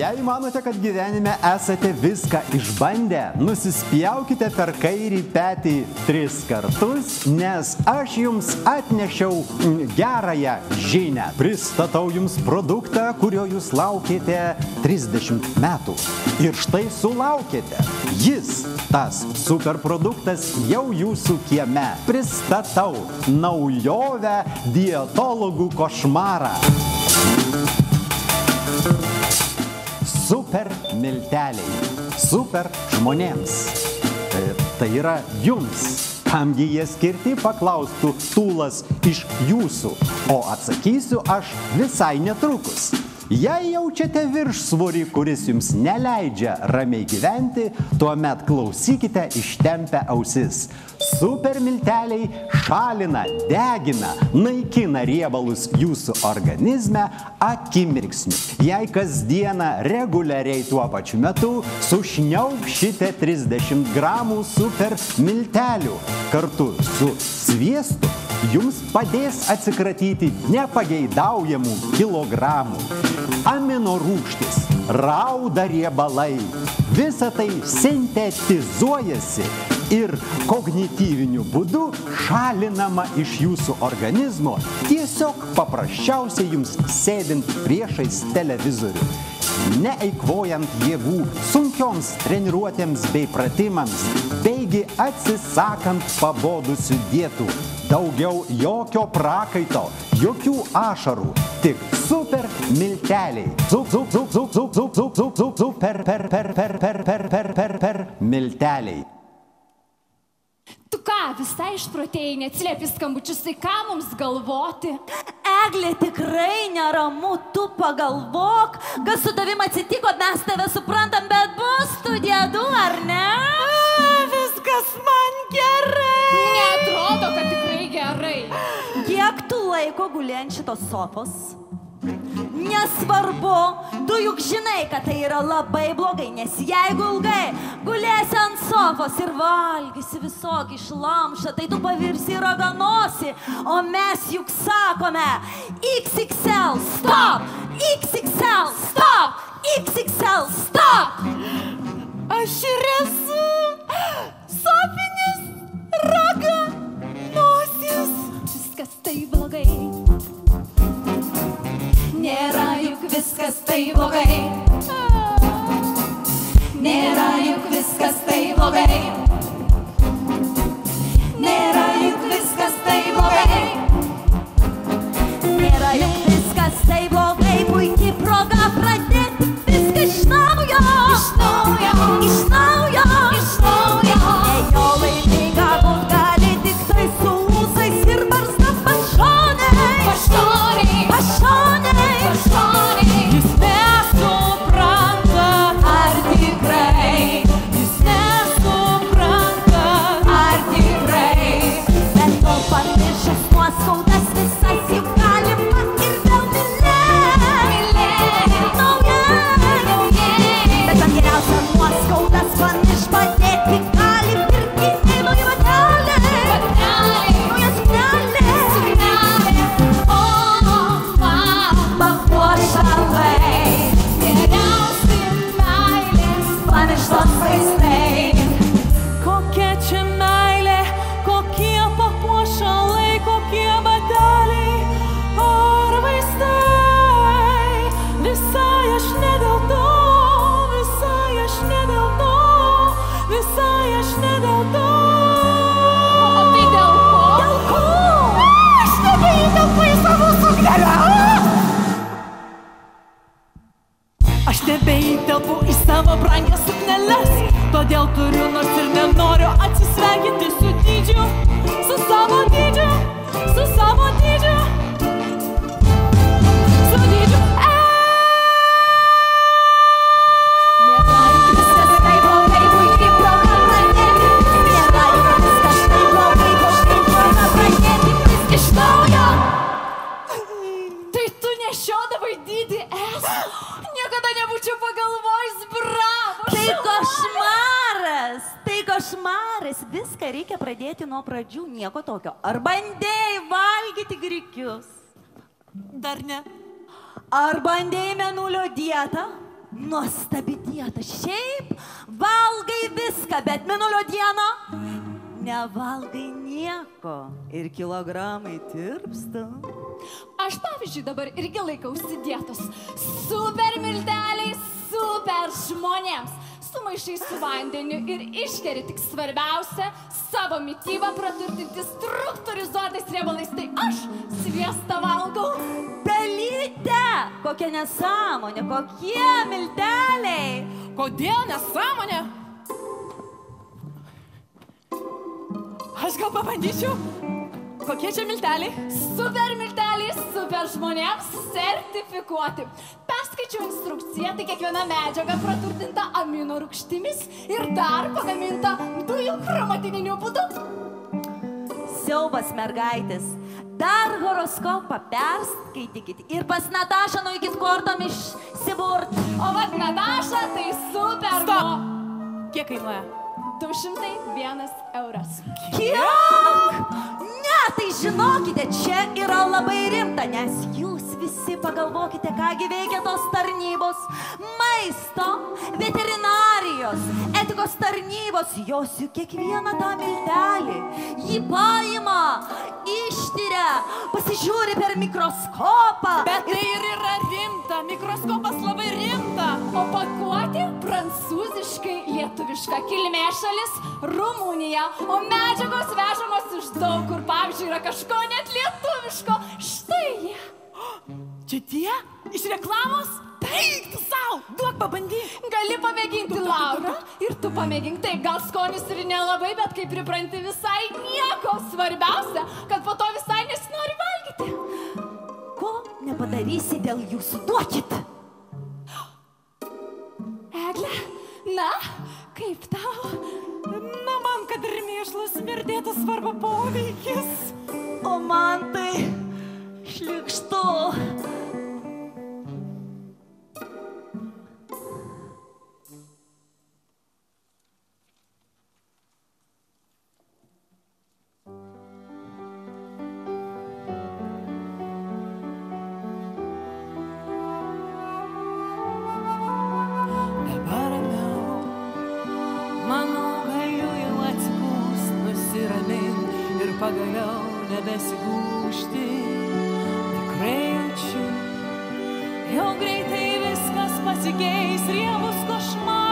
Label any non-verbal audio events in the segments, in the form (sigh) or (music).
Jei manote, kad gyvenime esate viską išbandę, nusispjaukite per kairį petį tris kartus, nes aš jums atnešiau gerąją žinę. Pristatau jums produktą, kurio jūs laukėte 30 metų. Ir štai sulaukėte. Jis, tas superproduktas, jau jūsų kieme. Pristatau naujovę dietologų košmarą. Super milteliai. Super žmonėms. Tai, tai yra jums. Kamgi jie skirti, paklaustų tūlas iš jūsų. O atsakysiu aš visai netrukus. Jei jaučiate viršsvorį, kuris jums neleidžia ramiai gyventi, tuomet klausykite ištempę ausis. Super milteliai šalina, degina, naikina riebalus jūsų organizme akimirksniu. Jei kasdieną reguliariai tuo pačiu metu sušniaukšite 30 gramų super miltelių kartu su sviestu, jums padės atsikratyti nepageidaujamų kilogramų. Amino rūgštis, rauda riebalai, visa tai sintetizuojasi ir kognityviniu būdu šalinama iš jūsų organizmo tiesiog paprasčiausiai jums sėdint priešais televizorių neeikvojant jėgų sunkioms treniruotėms bei pratimams, beigi atsisakant pabodusių dietų. Daugiau jokio prakaito, jokių ašarų, tik super milteliai. Zup, zup, zup, zup, zup, zup, zup, zup, zup, per, per, per, per, per, per, per, per, per, milteliai. Tu ką, visai išprotėjai, neatsiliepi skambučius, tai ką mums galvoti? Eglė tikrai neramu, tu pagalvok, kas su tavim atsitiko, mes tave suprantam, bet bus tu dėdu, ar ne? Viskas man gerai. Neatrodo, kad tikrai gerai. Kiek tu laiko guli ant šitos sofos? Nesvarbu, tu juk žinai, kad tai yra labai blogai, nes jeigu ilgai gulėsi ant sofos ir valgysi visokį šlamšą, tai tu pavirsi raganosi, o mes juk sakome XXL, stop, XXL, stop, XXL, stop. Aš ir esu sofinis raganosis. Viskas tai blogai. Nėra juk viskas tai blogai. Nėra juk viskas tai blogai. Nėra juk viskas tai blogai. Nėra juk viskas tai blogai, puikiai proga kilogramai tirpsta. Aš pavyzdžiui dabar irgi laikausi dietos. Super milteliai, super žmonėms. Sumaišai su vandeniu ir išgeri tik svarbiausia - savo mytybą praturtinti struktūrizuotais riebalais. Tai aš sviestą valgau. Dalyte, kokia nesąmonė, kokie milteliai. Kodėl nesąmonė? Aš gal pabandyčiau. Kokie čia milteliai? Super milteliai, super žmonėms sertifikuoti. Perskaičiau instrukciją, tai kiekviena medžiaga praturtinta amino rūgštimis ir dar pagaminta dujų chromatininiu būdu. Siaubas mergaitės. Dar horoskopą perskaitykit ir pas Natašą nuikit kortom išsiburt. O vad Nataša, tai super. Stop! mo- Kiek kainuoja? 201 euras. Kiek? Ne, tai žinokite, čia yra labai rimta, nes jūs visi pagalvokite, kągi veikia tos tarnybos. Maisto, veterinarijos, etikos tarnybos, jos juk kiekvieną tą miltelį. Jį paima, ištiria, pasižiūri per mikroskopą. Bet tai ir yra rimta, mikroskopas labai rimta. O pakuoti prancūziškai lietuviška kilmė šalis Rumunija, o medžiagos vežamos iš daug kur, pavyzdžiui, yra kažko net lietuviško. Štai jie. Čia tie? Iš reklamos? Taip, tu savo, duok pabandyk. Gali pamėginti, Laura. Ir tu pamėgink. Taip, gal skonis ir nelabai, bet kai pripranti visai nieko. Svarbiausia, kad po to visai nesinori valgyti. Ko nepadarysi dėl jūsų, duokit. Egle, na, kaip tau? Na, man, kad ir mėšlas smirdėtų svarbu poveikis. O man tai šlikštu. Dabar jau greitai viskas pasikeis, riebus košmaras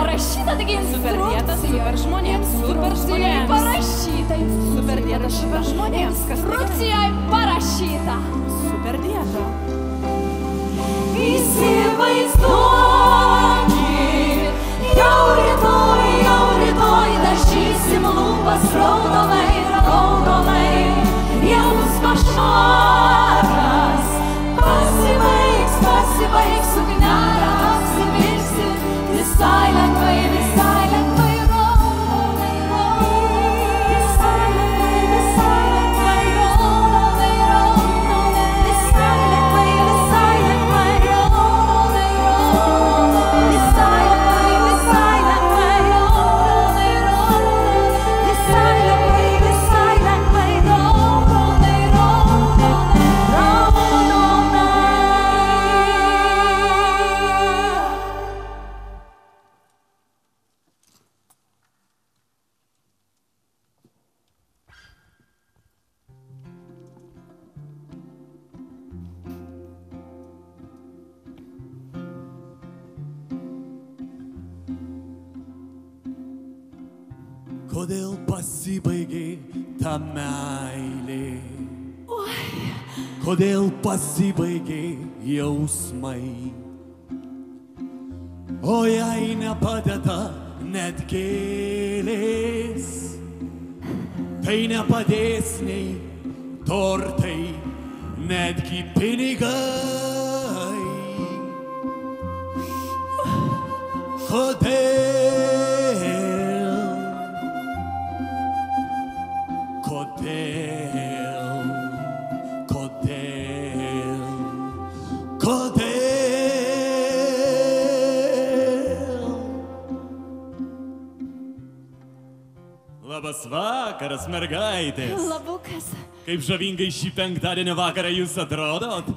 parašyta, Super dieta, super žmonėms, super žmonėms. parašyta. Super dieta, super žmonėms. Kas? Instrukcijoje parašyta. Super dieta. Įsivaizduokit, jau rytoj, jau rytoj dažysim lūpas raudonai, raudonai. Jau bus košmaras, pasibaigs, pasibaigs ugnelė, tortai, netgi pinigai. Žavingai šį penktadienio vakarą jūs atrodot?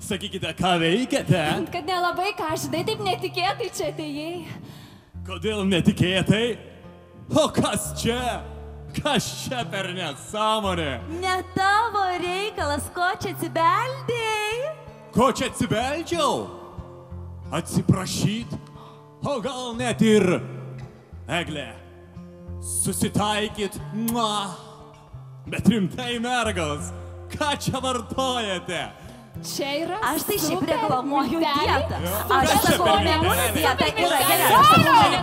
Sakykite, ką veikiate? Kad nelabai ką žinai, taip netikėtai čia atėjai. Kodėl netikėtai? O kas čia? Kas čia per nesąmonė? Ne tavo reikalas, ko čia atsibeldėjai? Ko čia atsibeldžiau? Atsiprašyt? O gal net ir... Eglė, susitaikyt? Mua. Bet rimtai mergos, ką čia vartojate? Čia yra. Aš tai šiaip reklamuoju dietą. Aš sakau, mėnulio dieta yra geriausia.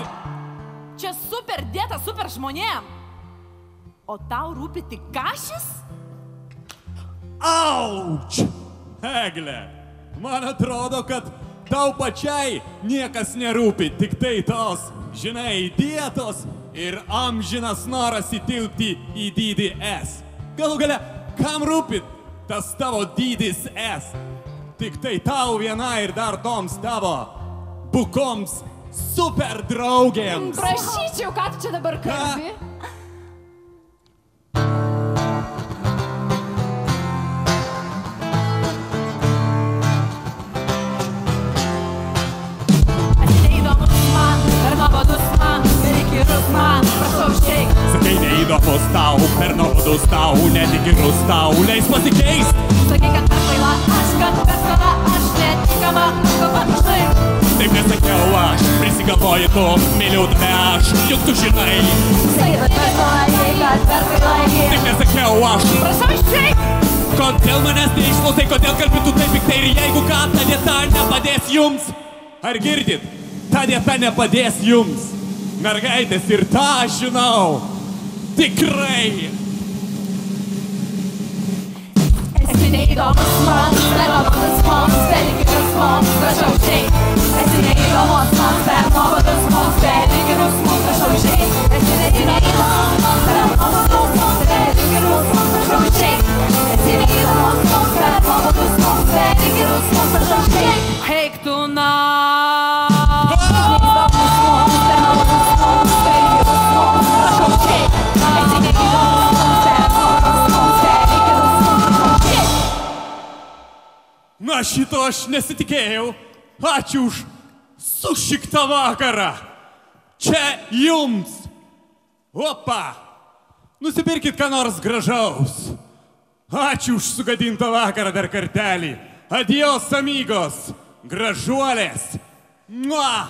Čia super dieta, super žmonėm. O tau rūpi tik kažis? Auč! Eglė, man atrodo, kad tau pačiai niekas nerūpi, tik tai tos, žinai, dietos ir amžinas noras įtilpti į dydį S. Galų gale, kam rūpi tas tavo dydis S? Tik tai tau viena ir dar toms tavo bukoms super draugėms. Prašyčiau, ką tu čia dabar kalbi. Esi neįdomus tau, per nuobodus tau, netikirus tau, leis pasikeist. Sakai, kad per kvaila aš, kad per stora aš netinkama, kalba štai. Taip nesakiau aš, prisigalvoju tu, myliu tave aš, juk tu žinai. Sakai, kad per nori, kad per kvailai. Taip nesakiau aš, Prašau išeik. kodėl manęs neišklausai, kodėl kalbi tu taip piktai ir jeigu ką, ta dieta nepadės jums. Ar girdit, ta dieta nepadės jums. Mergaitės ir tą aš žinau. Tikrai. Esi neįdomus man, per nuobodus man, per įkyrus man, prašau išeik. Esi neįdomus man, per nuobodus man, per įkyrus man, prašau išeik. Esi neįdomus man, per nuobodus man, Na šito aš nesitikėjau. Ačiū už sušiktą vakarą. Čia jums. Opa. Nusipirkit ką nors gražaus. Ačiū už sugadintą vakarą dar kartelį. Adios, amigos. Gražuolės. Mua.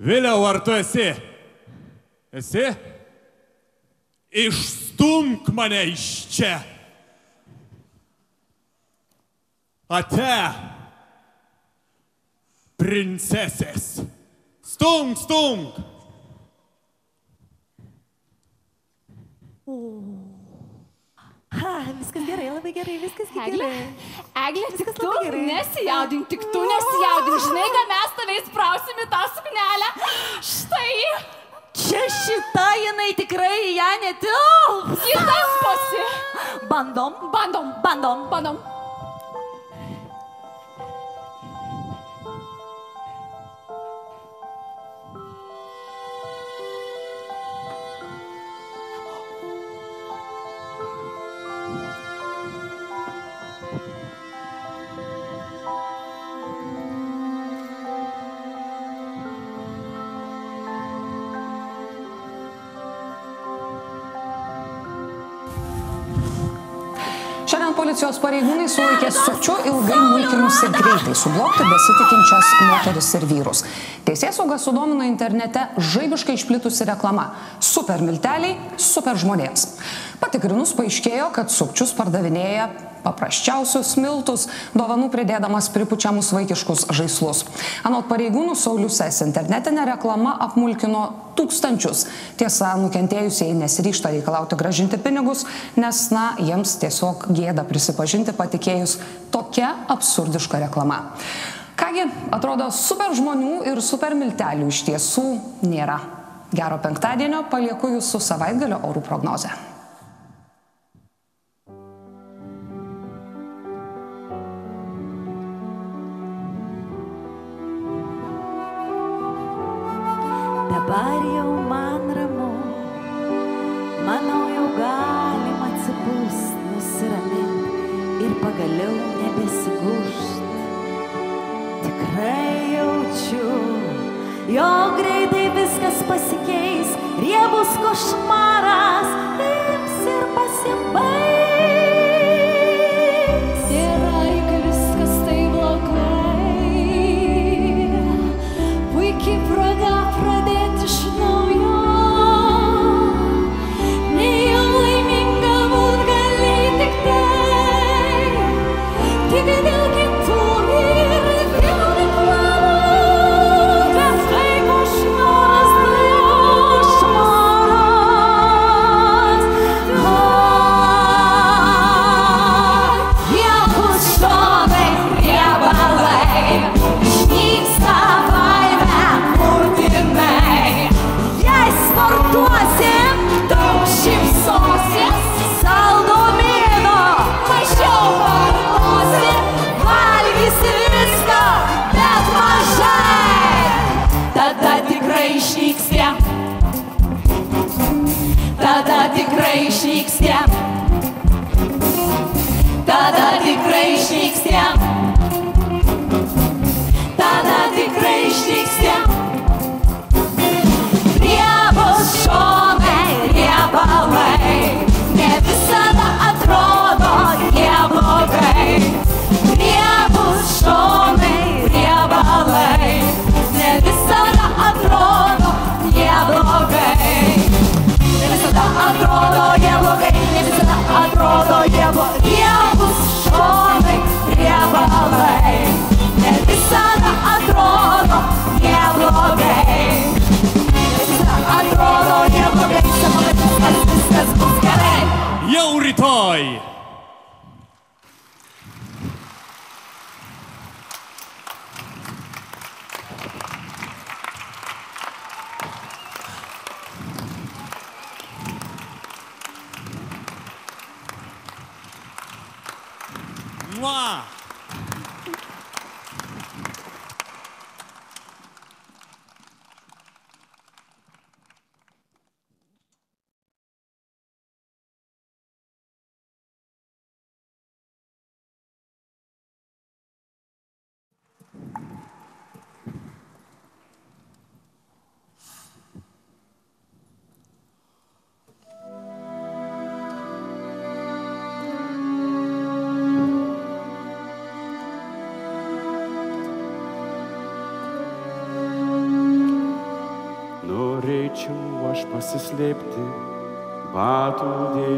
Vėliau, ar tu esi? Esi? Išstumk mane iš čia. Ate. Princesės. Stunk, stunk. Ha, viskas gerai, labai gerai, viskas Eglė, gerai. Eglė, tik Viskas tu nesijaudink, tik tu nesijaudink. Žinai, kad mes tave įsprausim į tą suknelę. Štai, Čia šita jinai tikrai ją netilps. ji tamposi. Bandom, Bandom, bandom. bandom. Policijos pareigūnai sulaikė sukčiu ilgai mulkinus ir greitai sublokti besitikinčias moteris ir vyrus. Teisėsauga sudomino internete žaibiškai išplitusi reklama - super milteliai, super žmonėms. Patikrinus paaiškėjo, kad sukčius pardavinėja paprasčiausius miltus, dovanų pridėdamas pripučiamus vaikiškus žaislus. Anot pareigūnų Sauliusės internetinė reklama apmulkino tūkstančius. Tiesa, nukentėjusieji nesiryšta reikalauti gražinti pinigus, nes, na, jiems tiesiog gėda prisipažinti patikėjus tokia absurdiška reklama. Kągi, atrodo, super žmonių ir super miltelių iš tiesų nėra. Gero penktadienio palieku jūsų savaitgalio orų prognozę. Dabar jau man ramu, manau jau galim atsipūst, nusiramint ir pagaliau nebesigūšt. Tikrai jaučiu, jog greitai viskas pasikeis, riebus košmaras ims ir pasibaigs. Jau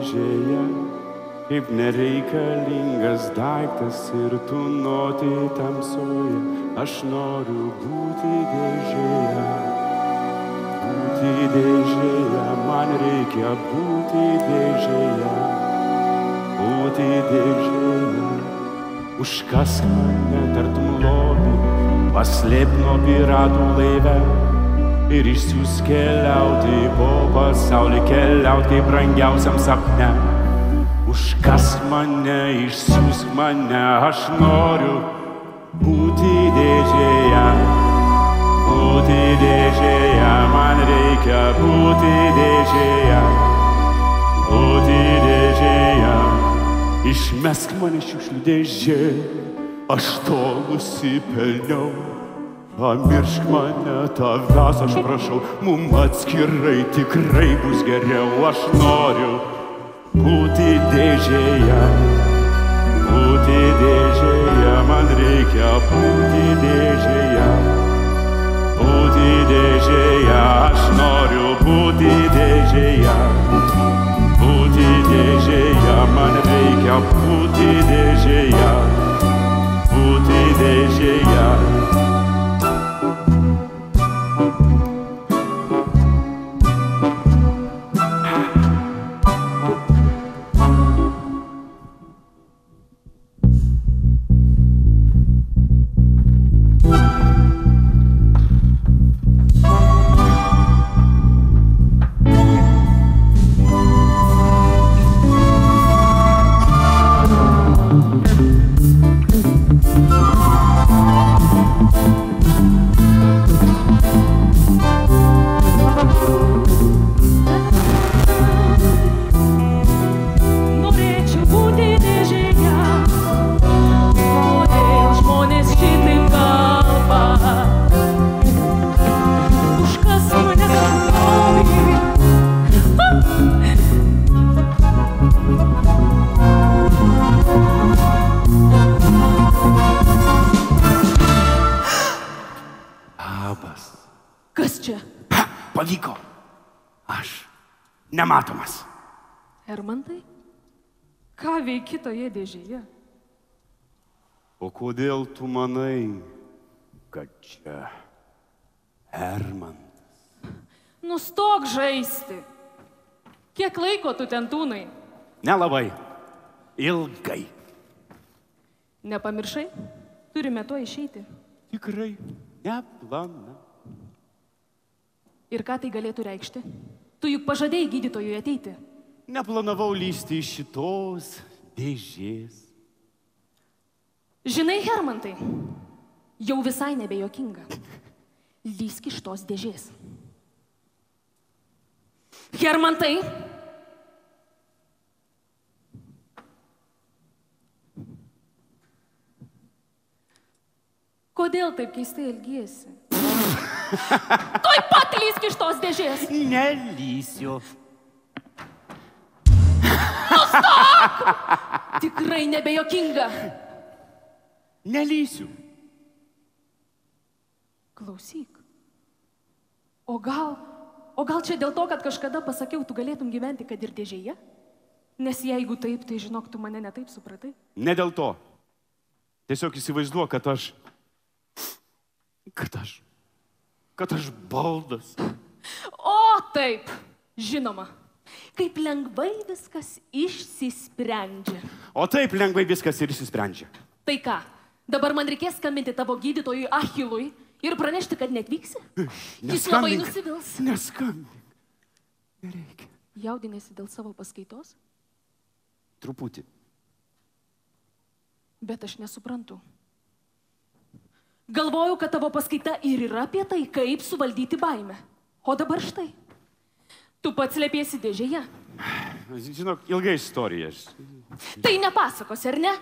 dėžėje, kaip nereikalingas daiktas ir tu noti tamsoje. Aš noriu būti dėžėje, būti dėžėje, man reikia būti dėžėje, būti dėžėje. Užkask mane tartum lobį, paslėp nuo piratų laive ir išsiūs keliauti po pasaulį, keliauti kaip brangiausiam sapne. Užkask mane, išsiūs mane, aš noriu būti dėžėje, būti dėžėje, man reikia būti dėžėje, būti dėžėje. Išmesk mane šiukšlių dėžė, aš to nusipelniau. Pamiršk mane, tavęs aš prašau, mum atskirai tikrai bus geriau, aš noriu būti dėžėje, būti dėžėje, man reikia būti dėžėje, būti dėžėje, aš noriu būti dėžėje, būti dėžėje, man reikia būti dėžėje, būti dėžėje. Nematomas. Hermantai? Ką veiki toje dėžėje? O kodėl tu manai, kad čia Herman? Nustok žaisti. Kiek laiko tu ten tūnai? Nelabai. Ilgai. Nepamiršai? Turime to išeiti. Tikrai neplana. Ir ką tai galėtų reikšti? Tu juk pažadėjai gydytojui ateiti. Neplanavau lysti iš šitos dėžės. Žinai, Hermantai, jau visai nebejokinga. Lysk iš tos dėžės. Hermantai. Kodėl taip keistai elgiesi? (laughs) Tuoj pat lysk iš tos dėžės. Nelysiu. Tikrai nebejokinga. Nelysiu. Klausyk. O gal, o gal čia dėl to, kad kažkada pasakiau, tu galėtum gyventi, kad ir dėžėje? Nes jeigu taip, tai žinok, tu mane netaip supratai. Ne dėl to. Tiesiog įsivaizduoju, kad aš. Kad aš. Kad aš baldas. O taip, žinoma. Kaip lengvai viskas išsisprendžia. O taip lengvai viskas ir išsisprendžia. Tai ką, dabar man reikės skambinti tavo gydytojui Achilui ir pranešti, kad netvyksi? Jis labai nusivils. Neskambink. Nereikia. Jaudinėsi dėl savo paskaitos, Truputį. bet aš nesuprantu. Galvojau, kad tavo paskaita ir yra apie tai, kaip suvaldyti baimę. O dabar štai. Tu pats lėpiesi dėžėje. Žinok, ilga istorija. Tai nepasakos, ar ne?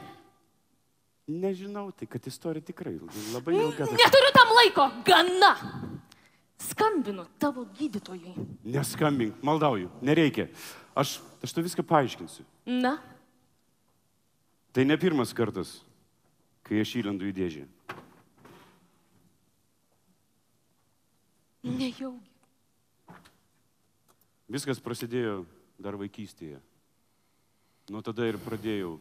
nežinau, tai kad istorija tikrai labai ilga. Neturiu tam laiko. Gana. Skambinu tavo gydytojui. Neskambink, maldauju, nereikia. Aš, aš tu viską paaiškinsiu. Na, Tai ne pirmas kartas, kai aš įlendu į dėžę. Nejaugi. Viskas prasidėjo dar vaikystėje. Nuo tada ir pradėjau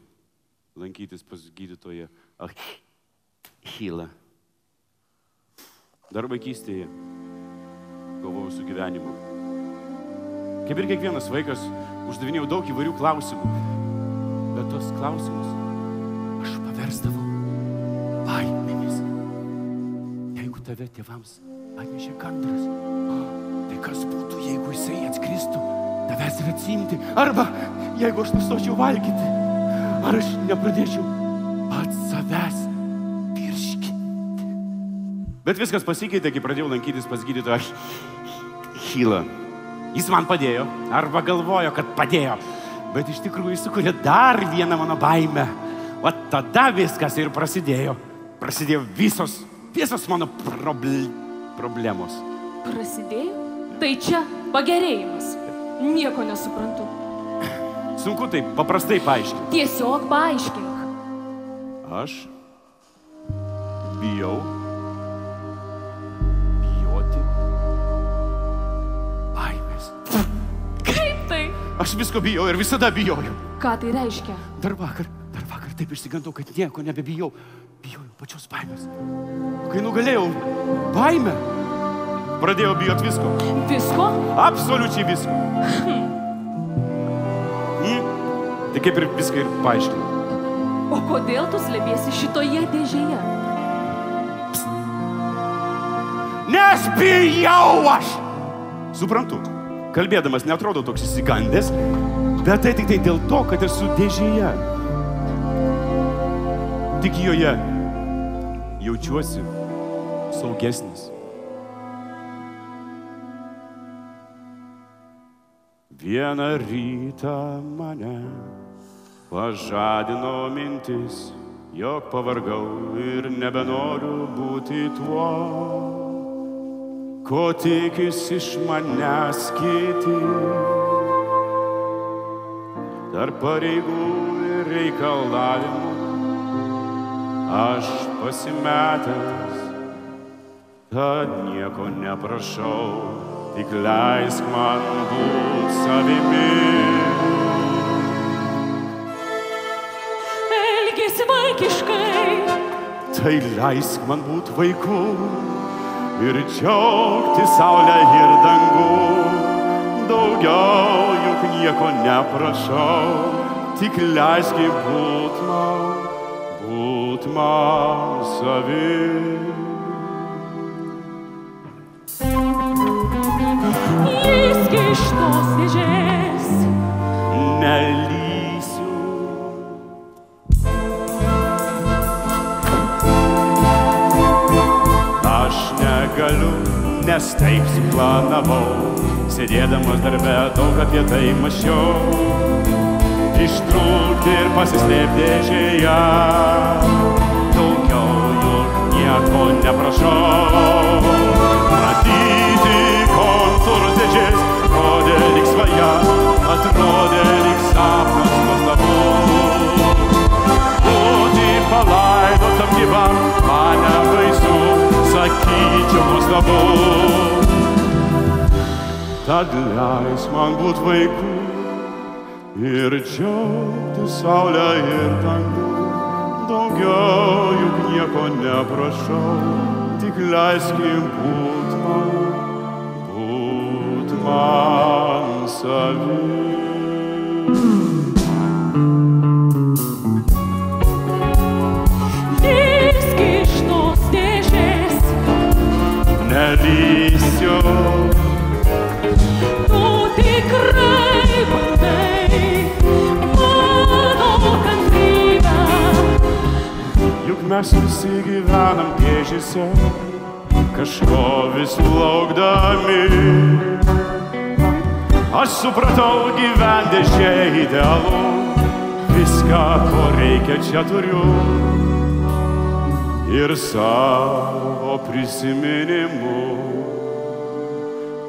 lankytis pas gydytoją Achilą. Dar vaikystėje kovojau su gyvenimu. Kaip ir kiekvienas vaikas, uždavinėjau daug įvairių klausimų. Bet tos klausimus aš paversdavau baimėmis. Jeigu tave tėvams atnešė gandras, tai kas būtų, jeigu jisai atskristų, tavęs ir atsimti? Arba jeigu aš nustočiau valgyti, ar aš nepradėčiau pats savęs virškinti? Bet viskas pasikeitė, kai pradėjau lankytis pas gydytoją Hylą. Jis man padėjo, arba galvojo, kad padėjo, bet iš tikrųjų sukūrė dar vieną mano baimę. O tada viskas ir prasidėjo. Prasidėjo visos, visos mano probl problemos. Prasidėjo? Tai čia pagerėjimas. Nieko nesuprantu. Sunku taip paprastai paaiškinti. Tiesiog paaiškink. Aš bijau bijoti baimės. Kaip tai? Aš visko bijau ir visada bijojau. Ką tai reiškia? Dar vakar, dar vakar taip išsigandau, kad nieko nebebijau. Pačios baimės. Kai nugalėjau baimę, pradėjau bijot visko. Visko? Absoliučiai visko. Mm. (laughs) Tai kaip ir viską ir paaiškinau. O kodėl tu slėpiesi šitoje dėžėje? Nes bijau aš. Suprantu, kalbėdamas netrodo toks įsigandęs, bet tai tik tai dėl to, kad esu dėžėje. Tik joje jaučiuosi saugesnis. Vieną rytą mane pažadino mintis, jog pavargau ir nebenoriu būti tuo, ko tikisi iš manęs kiti. Tarp pareigų ir reikalavimų aš pasimetęs, tad nieko neprašau, tik leisk man būti savimi. Elgėsi vaikiškai. Tai leisk man būti vaiku ir džiaugti saulę ir dangų. Daugiau juk nieko neprašau, tik leisk būt man, būt man savimi. Lysk iš tos dėžės. Nelysiu. Aš negaliu, nes taip suplanavau, sėdėdamas darbę daug apie tai mačiau. Ištrūkti ir pasislėpti dėžėje, daugiau juk nieko neprašau. Matyti kontūrus dėžės, rodė lyg svaja, atrodė lyg sapnas nuostabus. Būti palaidotam gyvam, mane baisu, sakyčiau nuostabu. Tad leis man būt vaiku ir džiaugti saulę ir dangų. Daugiau juk nieko neprašau, tik leiskim būt man, būt man savimi. Mes visi gyvenam dėžėse, kažko vis laukdami. Aš supratau gyventi čia idealu, viską, ko reikia čia turiu. Ir savo prisiminimu,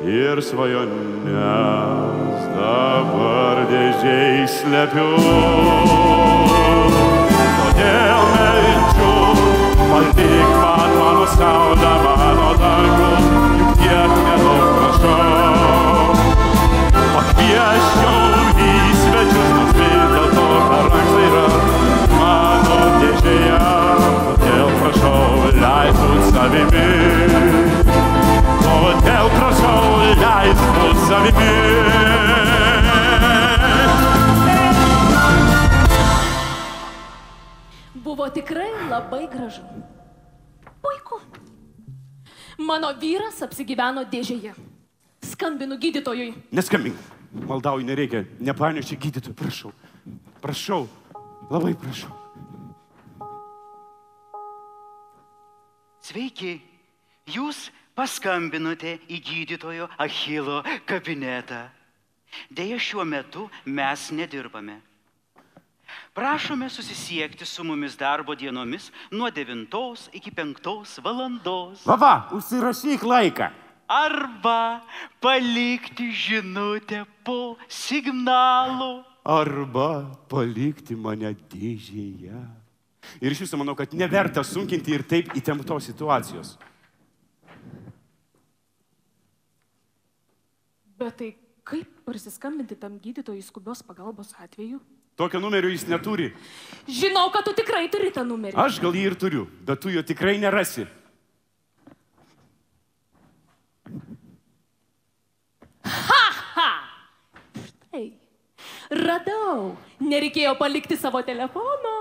ir svajonės dabar dėžiai slepiu. Todėl meldžiu, savimi. Todėl prašau, leis būt savimi. Buvo tikrai labai gražu. Puiku. Mano vyras apsigyveno dėžėje. Skambinu gydytojui. Neskambink. Maldauju, nereikia. Nepainioši gydytojų, prašau. Prašau. Labai prašau. Sveiki, jūs paskambinote į gydytojo Achilo kabinetą. Deja, šiuo metu mes nedirbame. Prašome susisiekti su mumis darbo dienomis nuo 9 iki 5 valandos. Vava, užsirašyk laiką. Arba palikti žinutę po signalu. Arba palikti mane dėžėje. Ir iš viso manau, kad neverta sunkinti ir taip įtemptos situacijos. Bet tai kaip prisiskambinti tam gydytojui skubios pagalbos atveju? Tokio numerio jis neturi. Žinau, kad tu tikrai turi tą numerį. Aš gal jį ir turiu, bet tu jo tikrai nerasi. Ei, radau. Nereikėjo palikti savo telefono.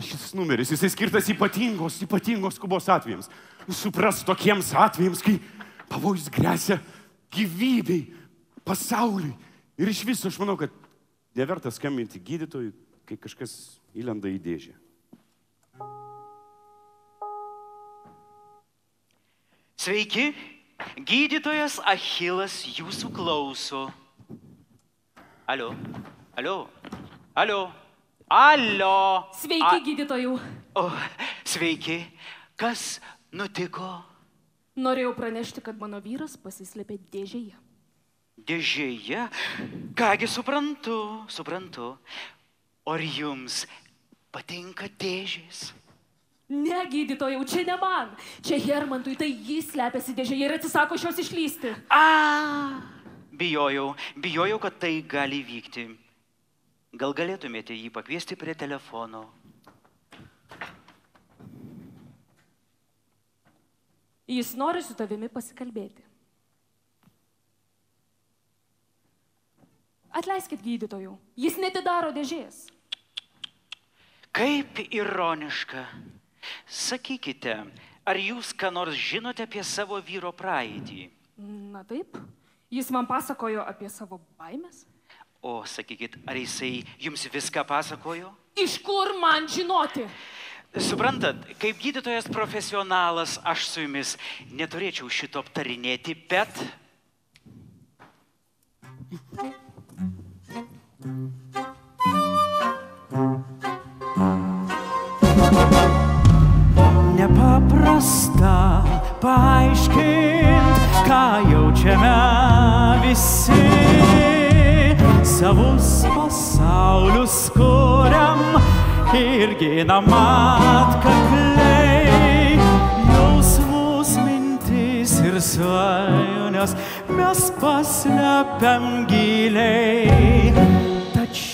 Šis numeris, jisai skirtas ypatingos, ypatingos skubos atvejams. Supras tokiems atvejams, kai pavojus grėsia gyvybei, pasauliui. Ir iš viso aš manau, kad neverta skambinti gydytojui, kai kažkas įlenda į dėžę. Sveiki, gydytojas Achilas jūsų klauso. Alio, alio, alio, alio. Sveiki, gydytojų. O, sveiki, kas nutiko Norėjau pranešti, kad mano vyras pasislėpė dėžėje. Dėžėje? Kągi suprantu, suprantu. O ar jums patinka dėžės? Ne, gydytojau, čia ne man. Čia Hermantui, tai jis slepiasi dėžėje ir atsisako iš jos išlysti. A, bijojau, bijojau, kad tai gali vykti. Gal galėtumėte jį pakviesti prie telefono? Jis nori su tavimi pasikalbėti. Atleiskit gydytojų, jis netidaro dėžės. Kaip ironiška. Sakykite, ar jūs ką nors žinote apie savo vyro praeitį? Na taip, jis man pasakojo apie savo baimės. O sakykit, ar jisai jums viską pasakojo? Iš kur man žinoti? Suprantat, kaip gydytojas profesionalas, aš su jumis neturėčiau šito aptarinėti, bet Nepaprasta paaiškint, ką jaučiame visi. Savus pasaulius kuriam ir ginam atkakliai. Jausmus, mintis ir svajonės mes paslepiam giliai.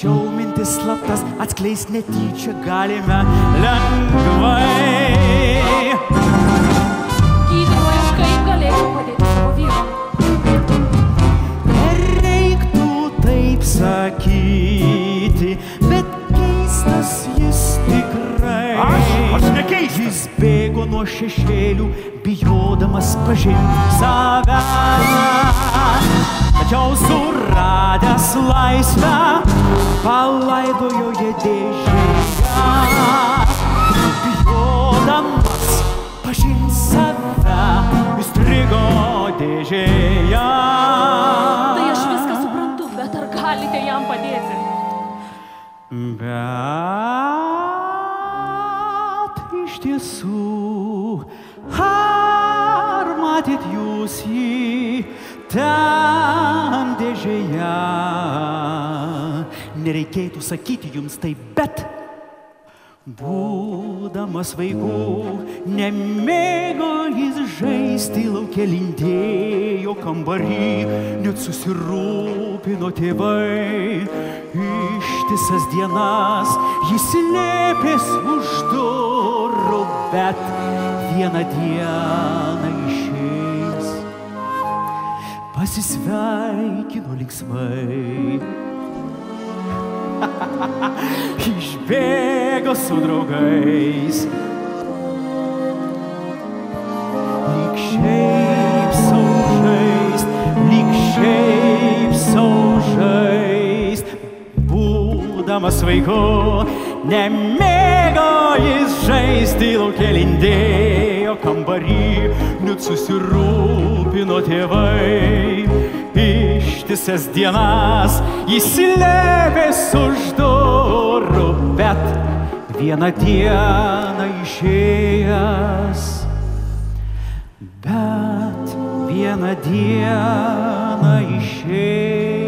Tačiau mintis slaptas atskleis netyčia galime lengvai. Gydytojas, kaip galėčiau padėti savo vyrui? Nereiktų taip sakyti, Aš- aš nekeistas. Jis bėgo nuo šešėlių, bijodamas pažinti save. Tačiau suradęs laisvę, palaidojo ją dėžėje. Bijodamas pažinti save, įstrigo dėžėje. Tai aš viską suprantu, bet ar galite jam padėti? Iš tiesų, ar matyt jūs jį ten dėžėje? Nereikėtų sakyti jums tai, bet Būdamas vaikų, nemėgo jis žaisti laukia lindėjo kambarį, net susirūpino tėvai. Ištisas dienas jis lėpės už durų, bet vieną dieną išeis. Pasisveikino linksmai. (laughs) Išbėgo su draugais. Lyg šiaip saužais, lyg šiaip saužais. Būdamas vaiku, nemėgo jis žaisti laukia lindėjo kambarį, net susirūpino tėvai. Ištisas dienas įsilėpęs už durų, bet vieną dieną išėjęs. Bet vieną dieną išėjęs.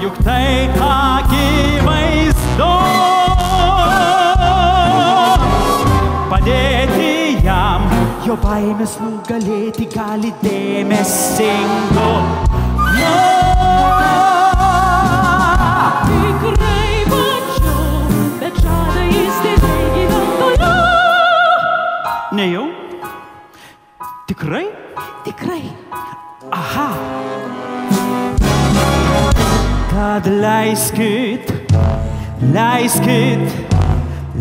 juk tai, ką akivaizdu, padėti jam, jo baimės nugalėti gali dėmesingu. Tikrai mačiau, bet žada jis dėmė gyventoliu. Ne jau? Tikrai? Tikrai. Tad leiskit, leiskit,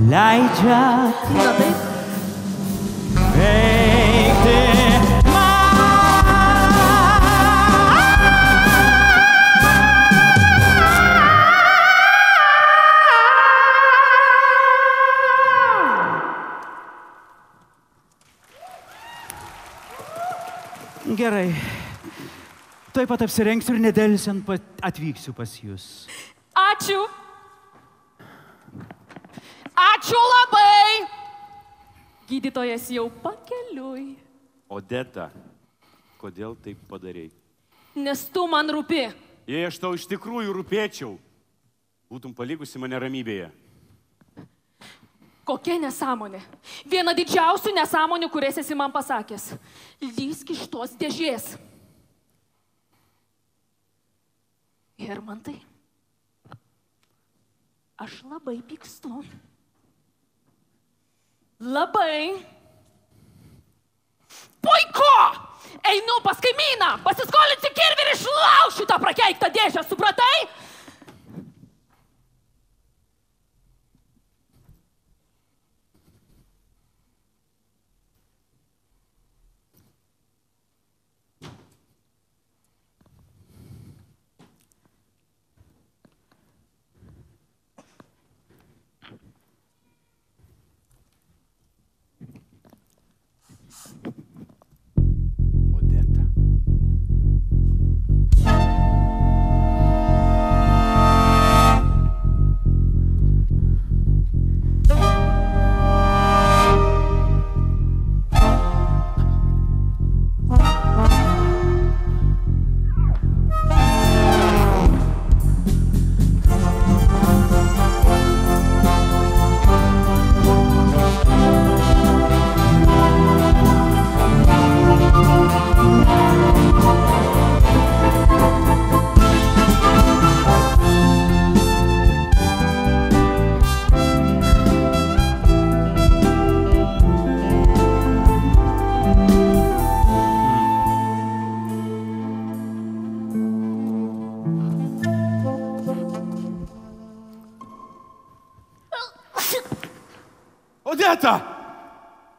leidžiat Na taip, veikti man. Gerai. Taip pat apsirengsiu ir nedelsiant atvyksiu pas jūs. Ačiū. Ačiū labai. Gydytojas jau pakeliui. Odeta, kodėl taip padarėjai? Nes tu man rūpi. Jei aš tau iš tikrųjų rūpėčiau, būtum palikusi mane ramybėje. Kokia nesąmonė. Viena didžiausių nesąmonių, kurias esi man pasakęs. Lysk iš tos dėžės. Hermantai, aš labai pykstu. Labai. Puiku! Einu pas kaimyną, pasiskolinsiu kirvį ir išlaušiu tą prakeiktą dėžę, supratai? Odeta!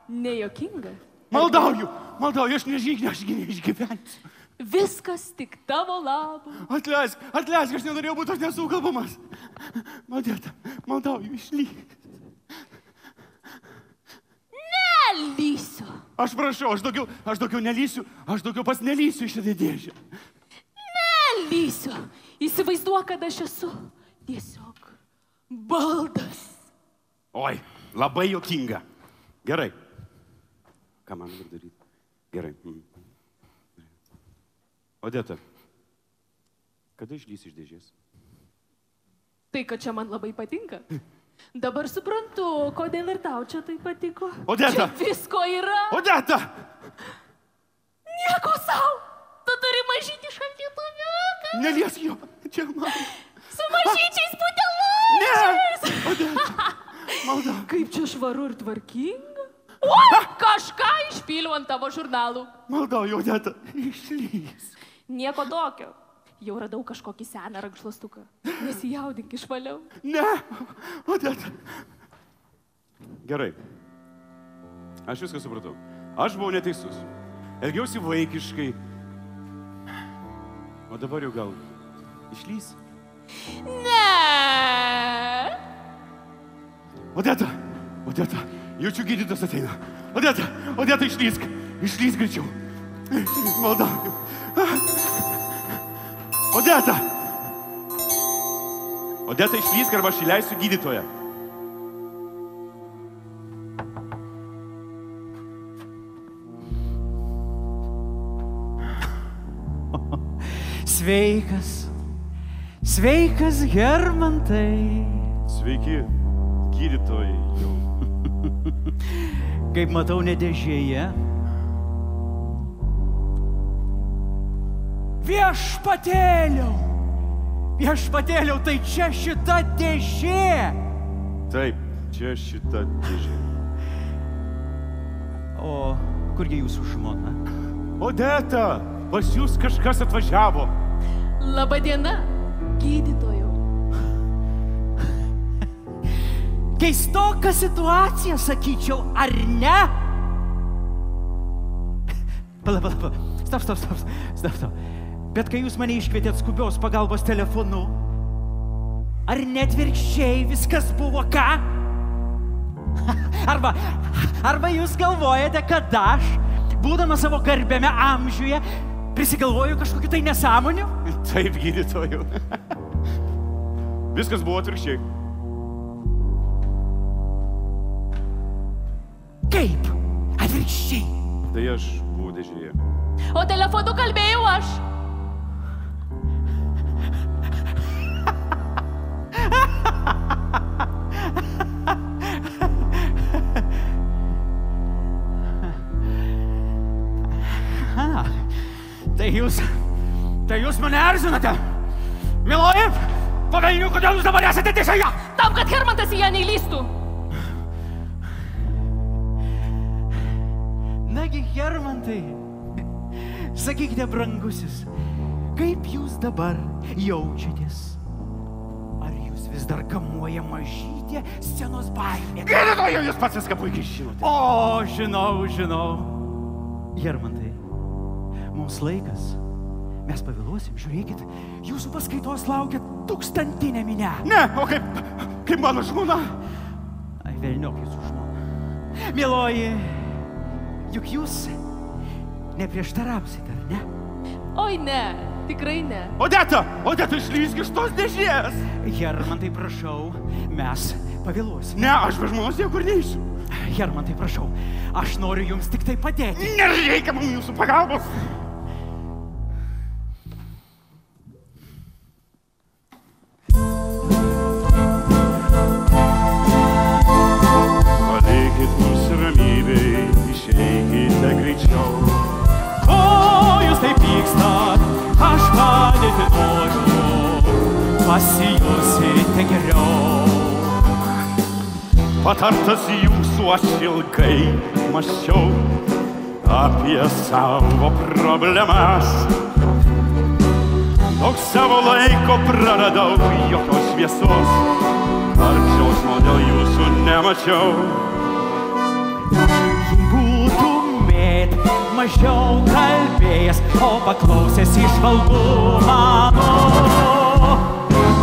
Nejokinga. Maldauju, maldauju, aš nežinau, aš neišgyvensiu. Viskas tik tavo labui. Atleisk, atleisk, aš nenorėjau būti aš nesukalbamas. Odeta, maldauju, išlyk. Nelysiu. Aš prašau, aš daugiau, aš daugiau nelysiu, aš daugiau pas nelysiu į šitą dėžę. Nelysiu. Įsivaizduok, kad aš esu tiesiog baldas. Oi, labai jokinga. Gerai. Ką man dabar daryti? Gerai. Mhm. Odeta, kada išlys iš dėžės? Tai, kad čia man labai patinka. Dabar suprantu, kodėl ir tau čia tai patiko. Odeta! Čia visko yra. Odeta! Nieko savo. Tu turi mažyti šaldytuviuką. Neliesk jo, čia man. Su mažyčiais putelučiais. Odeta, maldau. Kaip čia švaru ir tvarkinga. O, kažką išpyliau ant tavo žurnalų. Maldauju, Odeta, išlys. Nieko tokio. Jau radau kažkokį seną rankšluostuką. Nesijaudink, išvaliau. Ne, Odeta. Gerai. Aš viską supratau. Aš buvau neteisus. Elgiausi vaikiškai. O dabar jau gal išlys. Ne. Odeta, Odeta, jaučiu gydytas ateina. Odeta, Odeta, išlysk. Išlysk greičiau. Maldauju. Odeta. Odeta, išlysk arba aš įleisiu gydytoją. Sveikas. Sveikas, Hermantai. Sveiki, gydytojai jau. (laughs) Kaip matau, nedėžėje. Viešpatėliau, viešpatėliau, tai čia šita dėžė. Taip, čia šita dėžė. O kurgi jūsų žmona? Odeta, pas jūs kažkas atvažiavo. Labadiena, gydytoja. Keistoka situacija, sakyčiau, ar ne? Pala, pala, pala. Stop, stop, stop, stop, stop. Bet kai jūs mane iškvietėt skubios pagalbos telefonu, ar net virkščiai viskas buvo ką? (laughs) Arba, arba jūs galvojate, kad aš, būdama savo garbėme amžiuje, prisigalvoju kažkokiu tai nesąmoniu? Taip, gydytojų. (laughs) Viskas buvo atvirkščiai. Kaip? Atvirkščiai. Tai aš buvau dėžėje. O telefonu kalbėjau aš. A, tai jūs, tai jūs mane erzinate. Miloji, pavelniu, kodėl jūs dabar esate tiesėje? Tam, kad Hermantas į ją neįlystų. Nagi, Hermantai, sakykite, brangusis, kaip jūs dabar jaučiatės? Ar jūs vis dar kamuoja mažytė scenos baimė? Gydytojų, jūs pats viską puikiai žinote. O, žinau, žinau. Hermantai, mums laikas. Mes pavėluosim, žiūrėkit, jūsų paskaitos laukia tūkstantinė minė. Ne, o kaip, kaip mano žmona? Ai, vėlniok jūsų žmona. Mėloji, juk jūs neprieštaravsit, ar ne? Oi ne, tikrai ne. Odeta, Odeta, išlysk iš tos dėžės. Hermantai, prašau, mes pavėluosim. Ne, aš be žmonos niekur neįsiu. Hermantai, prašau, aš noriu jums tik tai padėti. Nereikia mums jūsų pagalbos. Patartas jūsų aš ilgai maščiau apie savo problemas. Daug savo laiko praradau, jokios šviesos, ar džiaugsmo dėl jūsų nemačiau. Būtumėt mažiau kalbėjęs, o paklausęs išvalgų mano,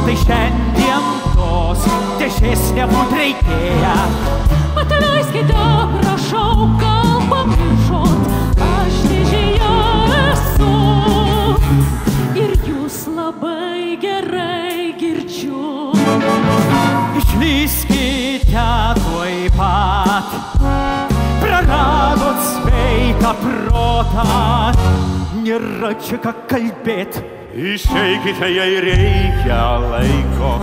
tai šiandien tos dėžės nebūtų reikėję. Atleiskite, prašau, gal pamiršot, aš dėžėje esu. Ir jūs labai gerai girdžiu. Išlyskite tuoj pat, praradot sveiką protą, nėra čia ką kalbėti. Išeikite, jei reikia laiko.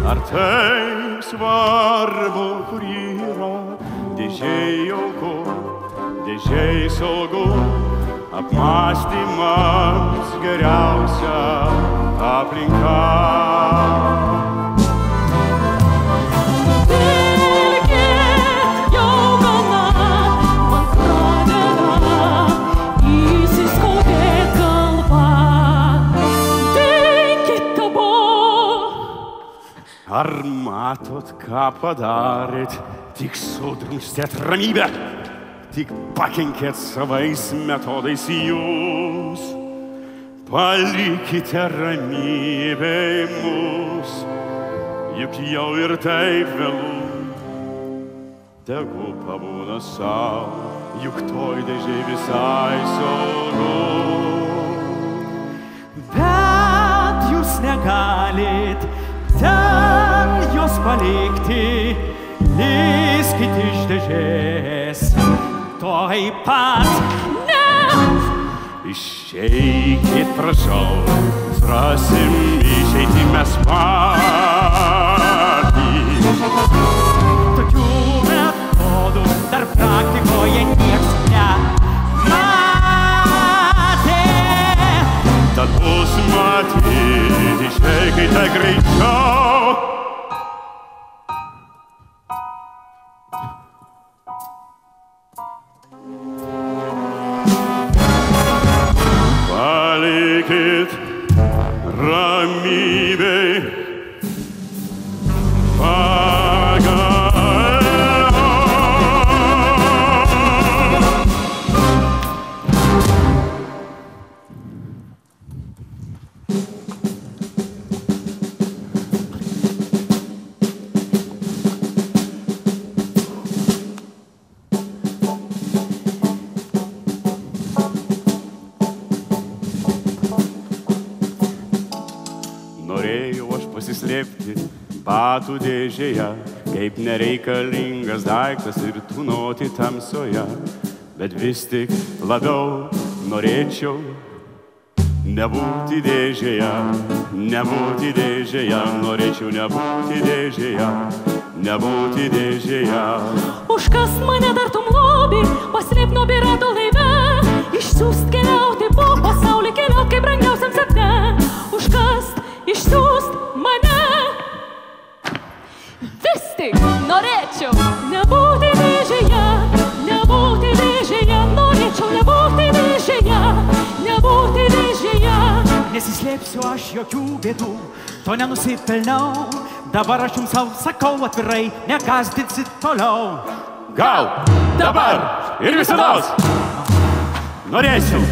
Ar taip svarbu, kur yra dėžiai jauku, dėžiai saugu, apmąstymams geriausia aplinka. Ar matot, ką padarėt, tik sudrumstėt ramybę, tik pakenkėt savais metodais jūs. Palikite ramybėj mus, juk jau ir taip vėlų. Tegu pabūna savo, juk toj dėžiai visai saugu. Bet jūs negalit ten jos palikti, lyskit iš dėžės. Tuoj pat Išeikit, prašau, rasim išeiti mes patys. tokių metodų dar praktikoje nieks nematė. Tad der teikite grīčau. Palikit ramī. Patų dėžėje, kaip nereikalingas daiktas ir tūnoti tamsoje, bet vis tik labiau norėčiau nebūti dėžėje, nebūti dėžėje, norėčiau nebūti dėžėje, nebūti dėžėje. Užkas mane tartum lobį, paslėp nuo piratų laive, išsiųst keliauti po pasaulį, Nesislėpsiu aš jokių bėdų, to nenusipelniau. Dabar aš jums savo sakau atvirai, negazdinsit toliau. Gal dabar ir visada norėčiau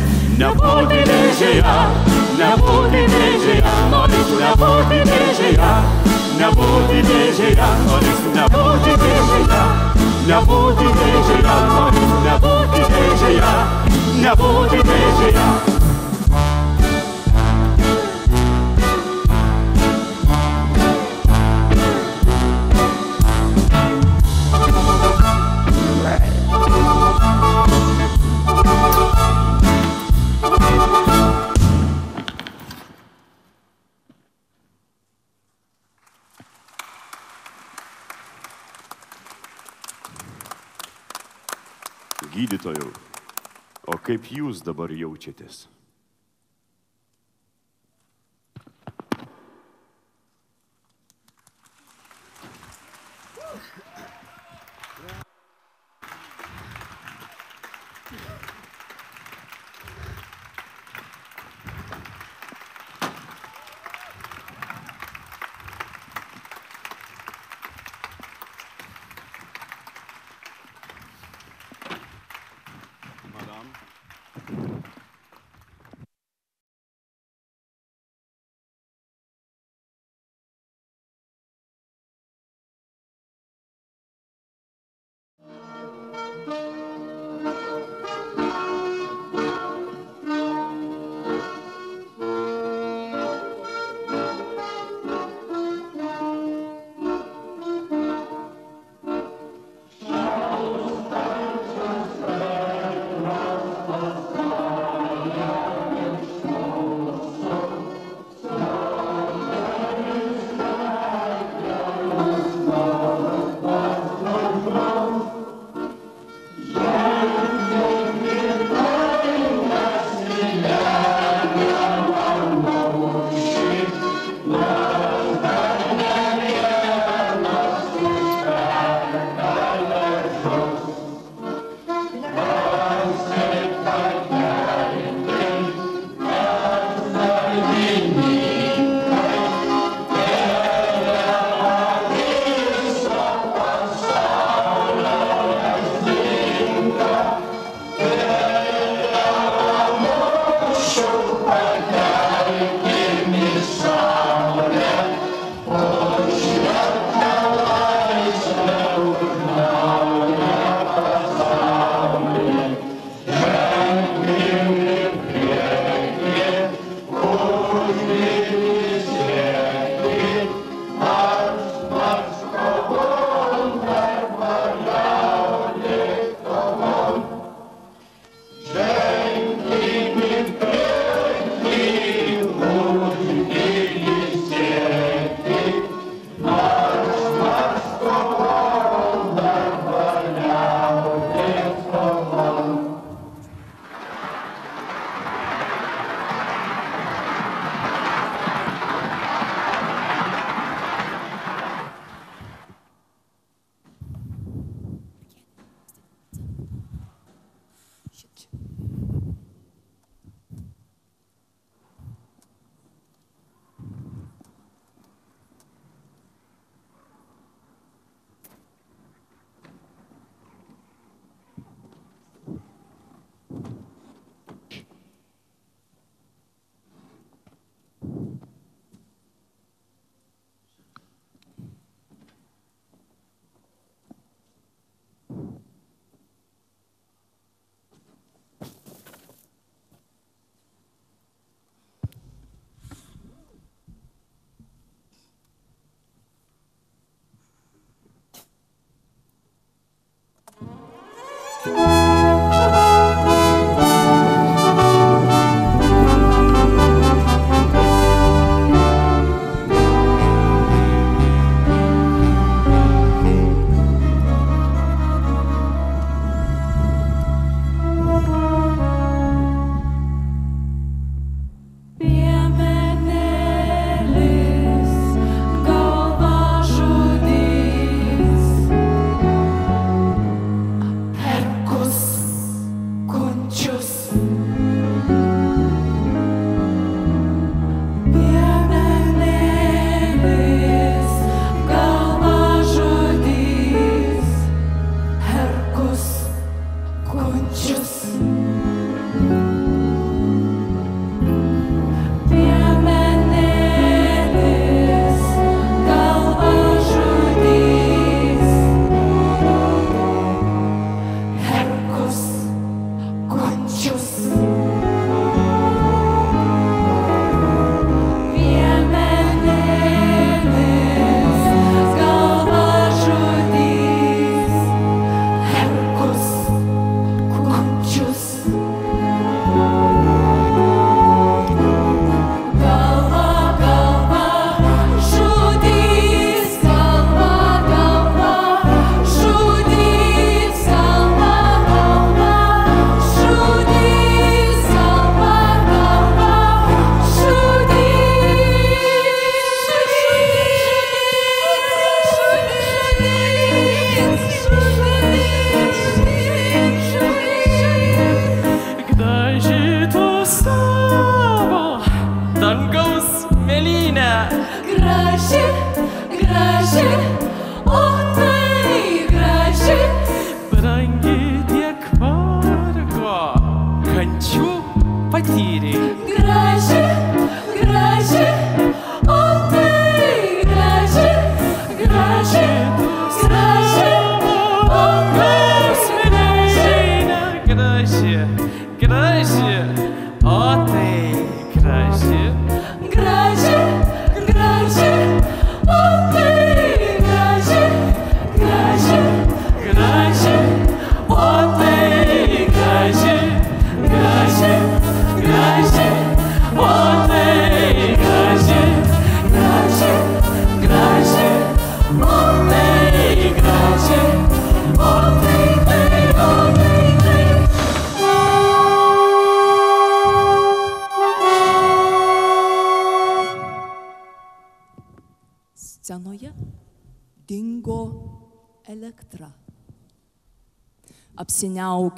nebūti dėžėje, nebūti dėžėje, norėčiau nebūti dėžėje, nebūti dėžėje, norėčiau nebūti dėžėje, nebūti dėžėje, norėčiau nebūti dėžėje, nebūti dėžėje. Gydytojau, o kaip jūs dabar jaučiatės?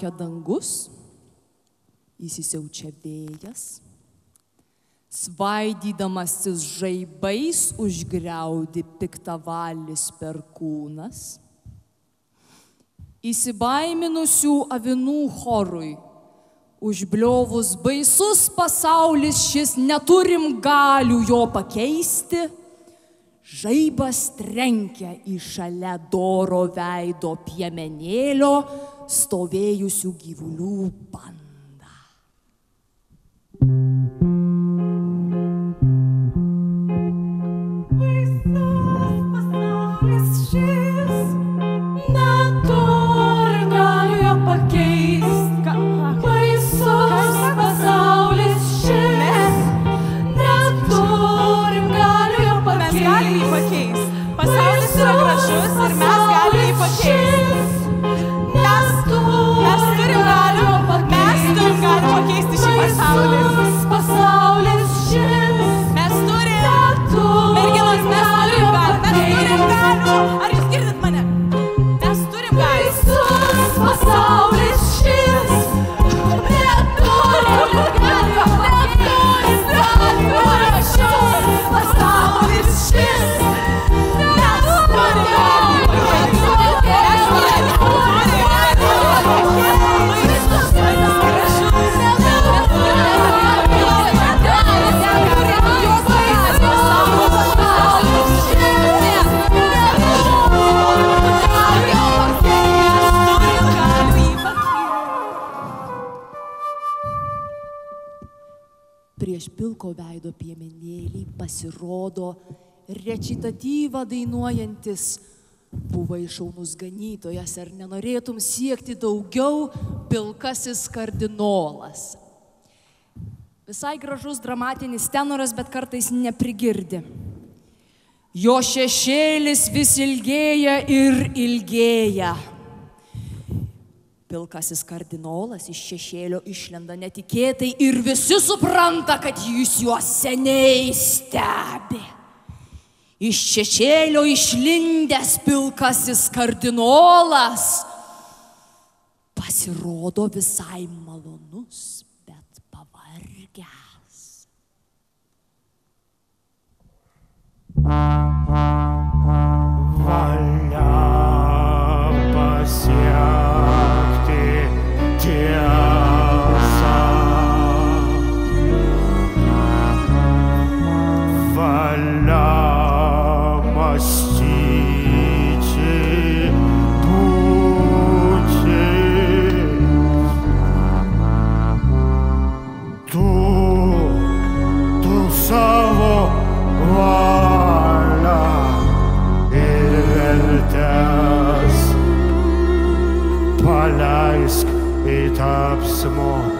Apsiniaukia dangus, įsisiaučia vėjas, svaidydamasis žaibais užgriaudi piktavalis perkūnas. Įsibaiminusių avinų chorui, užbliovus baisus pasaulis šis neturim galių jo pakeisti, žaibas trenkia į šalia doro veido piemenėlio stovėjusių gyvulių bandą. Dainuojantis. Buvai šaunus ganytojas, ar nenorėtum siekti daugiau pilkasis kardinolas. Visai gražus dramatinis tenoras, bet kartais neprigirdi. Jo šešėlis vis ilgėja ir ilgėja. Pilkasis kardinolas iš šešėlio išlenda netikėtai ir visi supranta, kad jis juos seniai stebi. Iš šešėlio išlindęs pilkasis kardinolas pasirodo visai malonus, bet pavargęs. Valia It tape ce.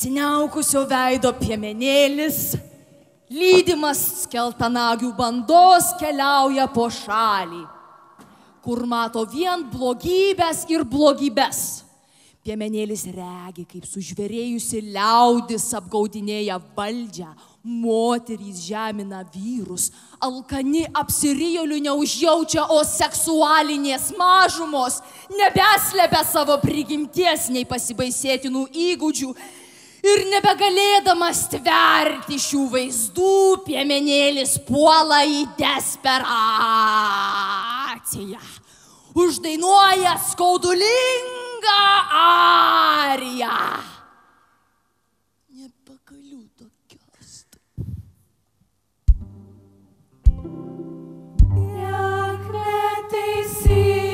Apsiniaukusio veido piemenėlis, lydimas skeltanagių bandos keliauja po šalį, kur mato vien blogybės ir blogybės. Piemenėlis regi, kaip sužvėrėjusi liaudis apgaudinėja valdžią, moterys žemina vyrus, alkani apsirijolių neužjaučia, o seksualinės mažumos nebeslepia savo prigimties nei pasibaisėtinų įgūdžių. Ir nebegalėdamas tverti šių vaizdų, piemenėlis puola į desperaciją. Uždainuoja skaudulingą ariją. Nepagaliu tokios. Tiek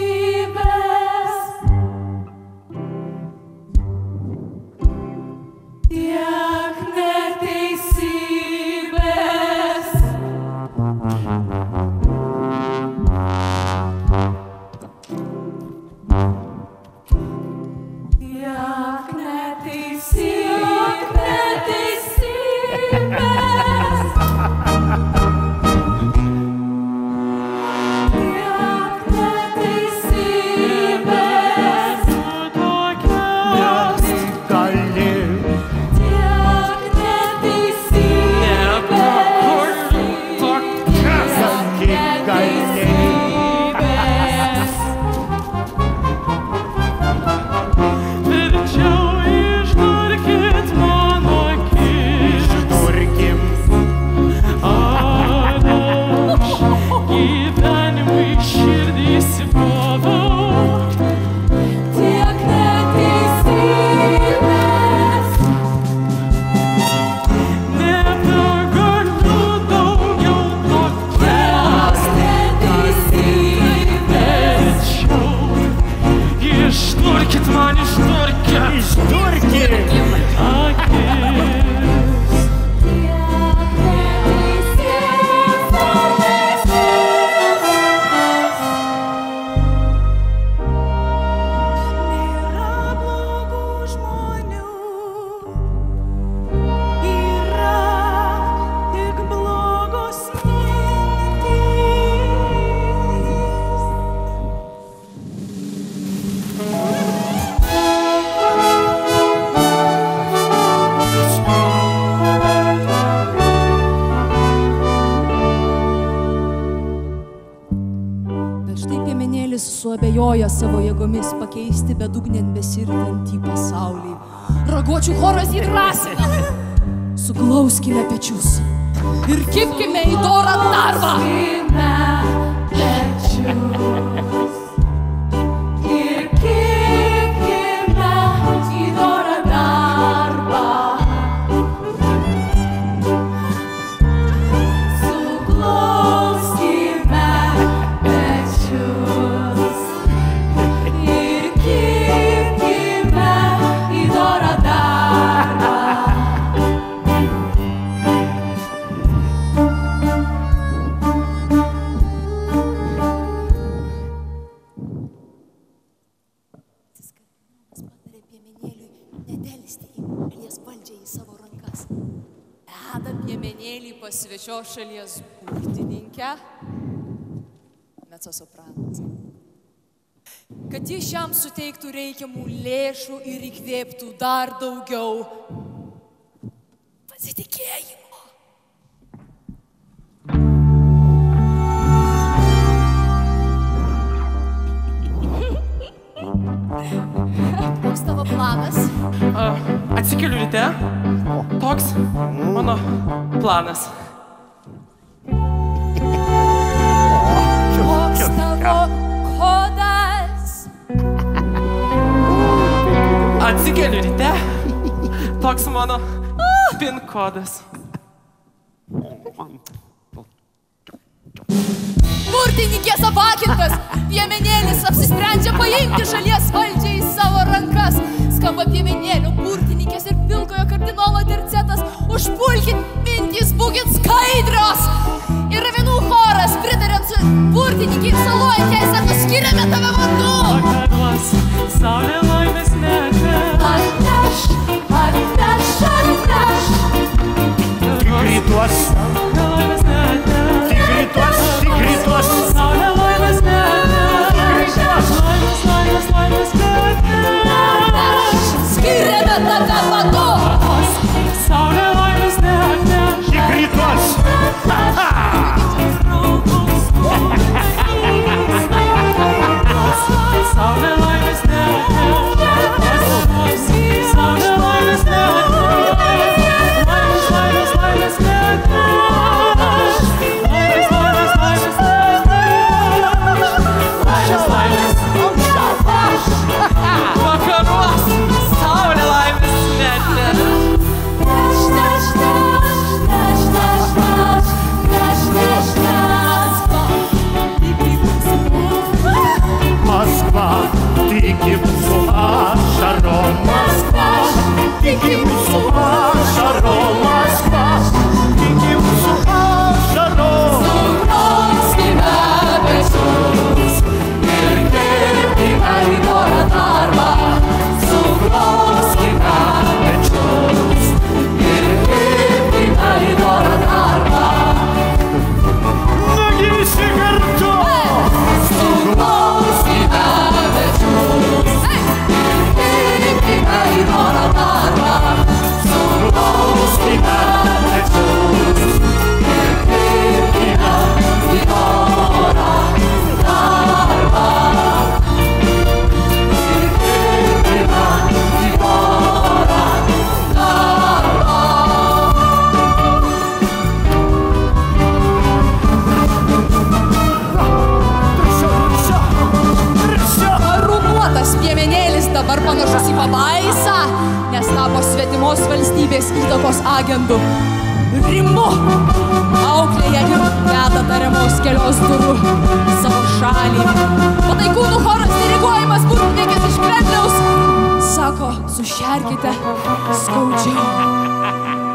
suteiktų reikiamų lėšų ir įkvėptų dar daugiau pasitikėjimo. Koks tavo planas? A, Atsikeliu ryte. Toks mano planas. Koks tavo kodas? Atsikeliu ryte. Toks mano pin kodas. Burtininkės apakintas, piemenėlis apsisprendžia paimti šalies valdžią į savo rankas. Skamba piemenėlio, burtininkės ir pilkojo kardinolo tercetas. Užpulkit mintys, būkit skaidrios. Let's go. 你已无所谓。Pabaisa, nes tapo svetimos valstybės įtakos agentų. Rimu auklėja ir deda tariamos kelios durų savo šalį. Pataikūnų choras diriguojamas burtnikis iš Kremliaus. Sako, sušerkite skaudžiau.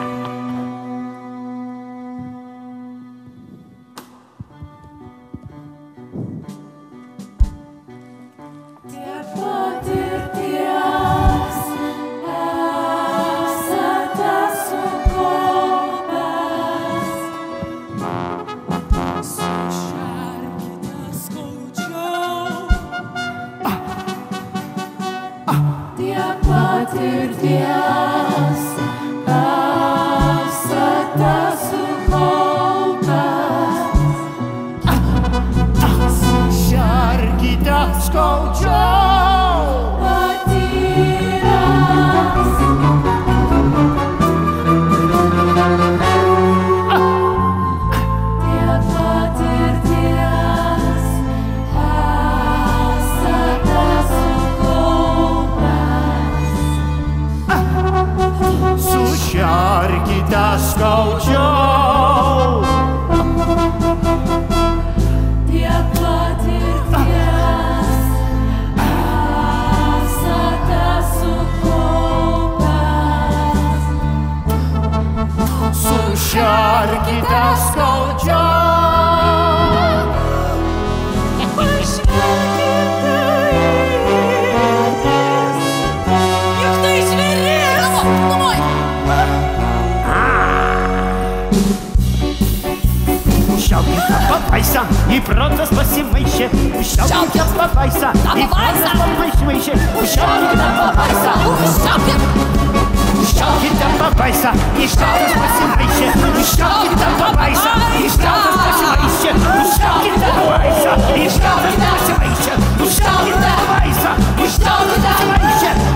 encher o choque da cabeça. O choque, o choque da cabeça. Estradas para se mexer. O choque da cabeça. Estradas para se mexer. O choque da cabeça. Estradas para se mexer. O choque da cabeça. Estradas para se mexer.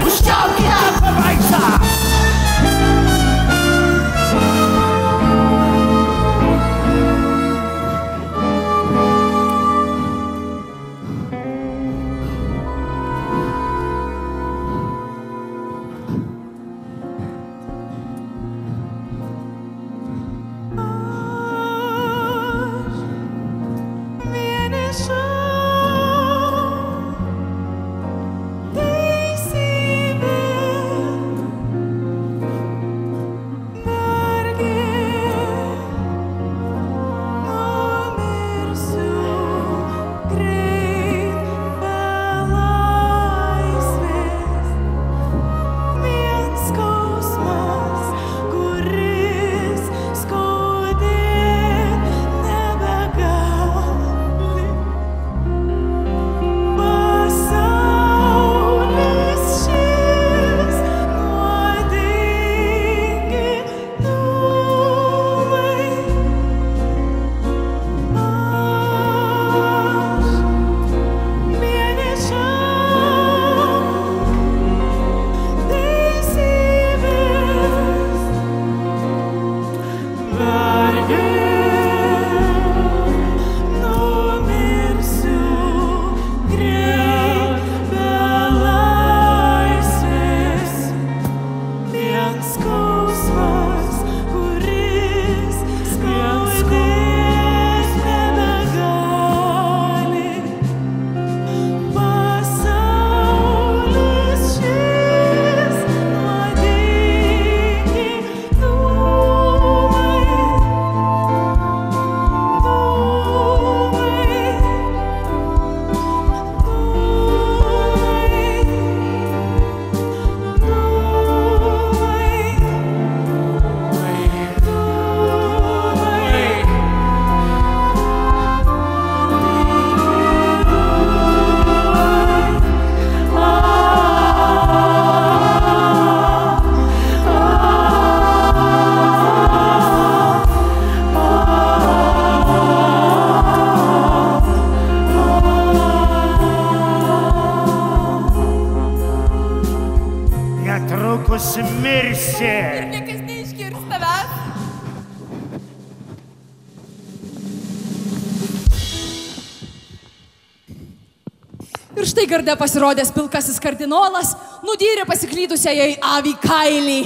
Apygarde pasirodęs pilkasis kardinolas nudyrė pasiklydusiai avį kailį.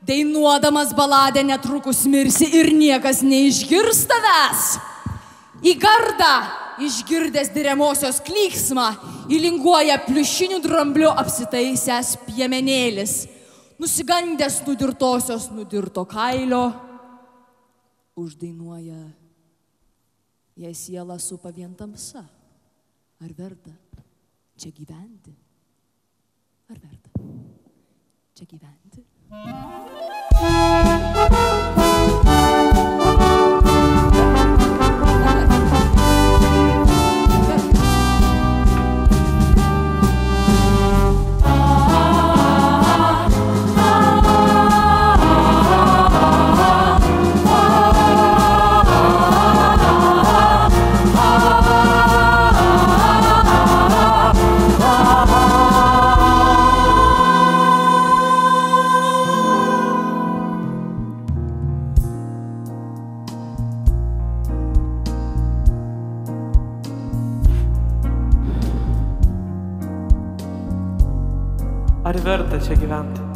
Dainuodamas baladę netrukus mirsi ir niekas neišgirs tavęs. Į gardą, išgirdęs diriamosios klyksmą, įlinguoja pliušiniu drambliu apsitaisęs piemenėlis, nusigandęs nudirtosios nudirto kailio, uždainuoja, jei siela supa vien tamsa, ar verta? Čia gyventi. Ar verta? Čia gyventi. Arrivederci, Chegivante.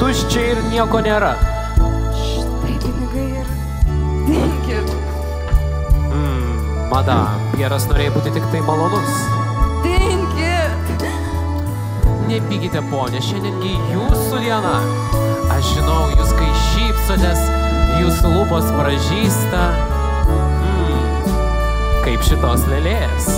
tuščia ir nieko nėra. Štai pinigai ir dinkit. Mm, madam, Pieras norėjo būti tik tai malonus. Dinkit. Nepykite, ponė, šiandiengi jūsų diena. Aš žinau, jūs kai šypsotės, jūsų lūpos pražįsta. Mm, kaip šitos lėlės.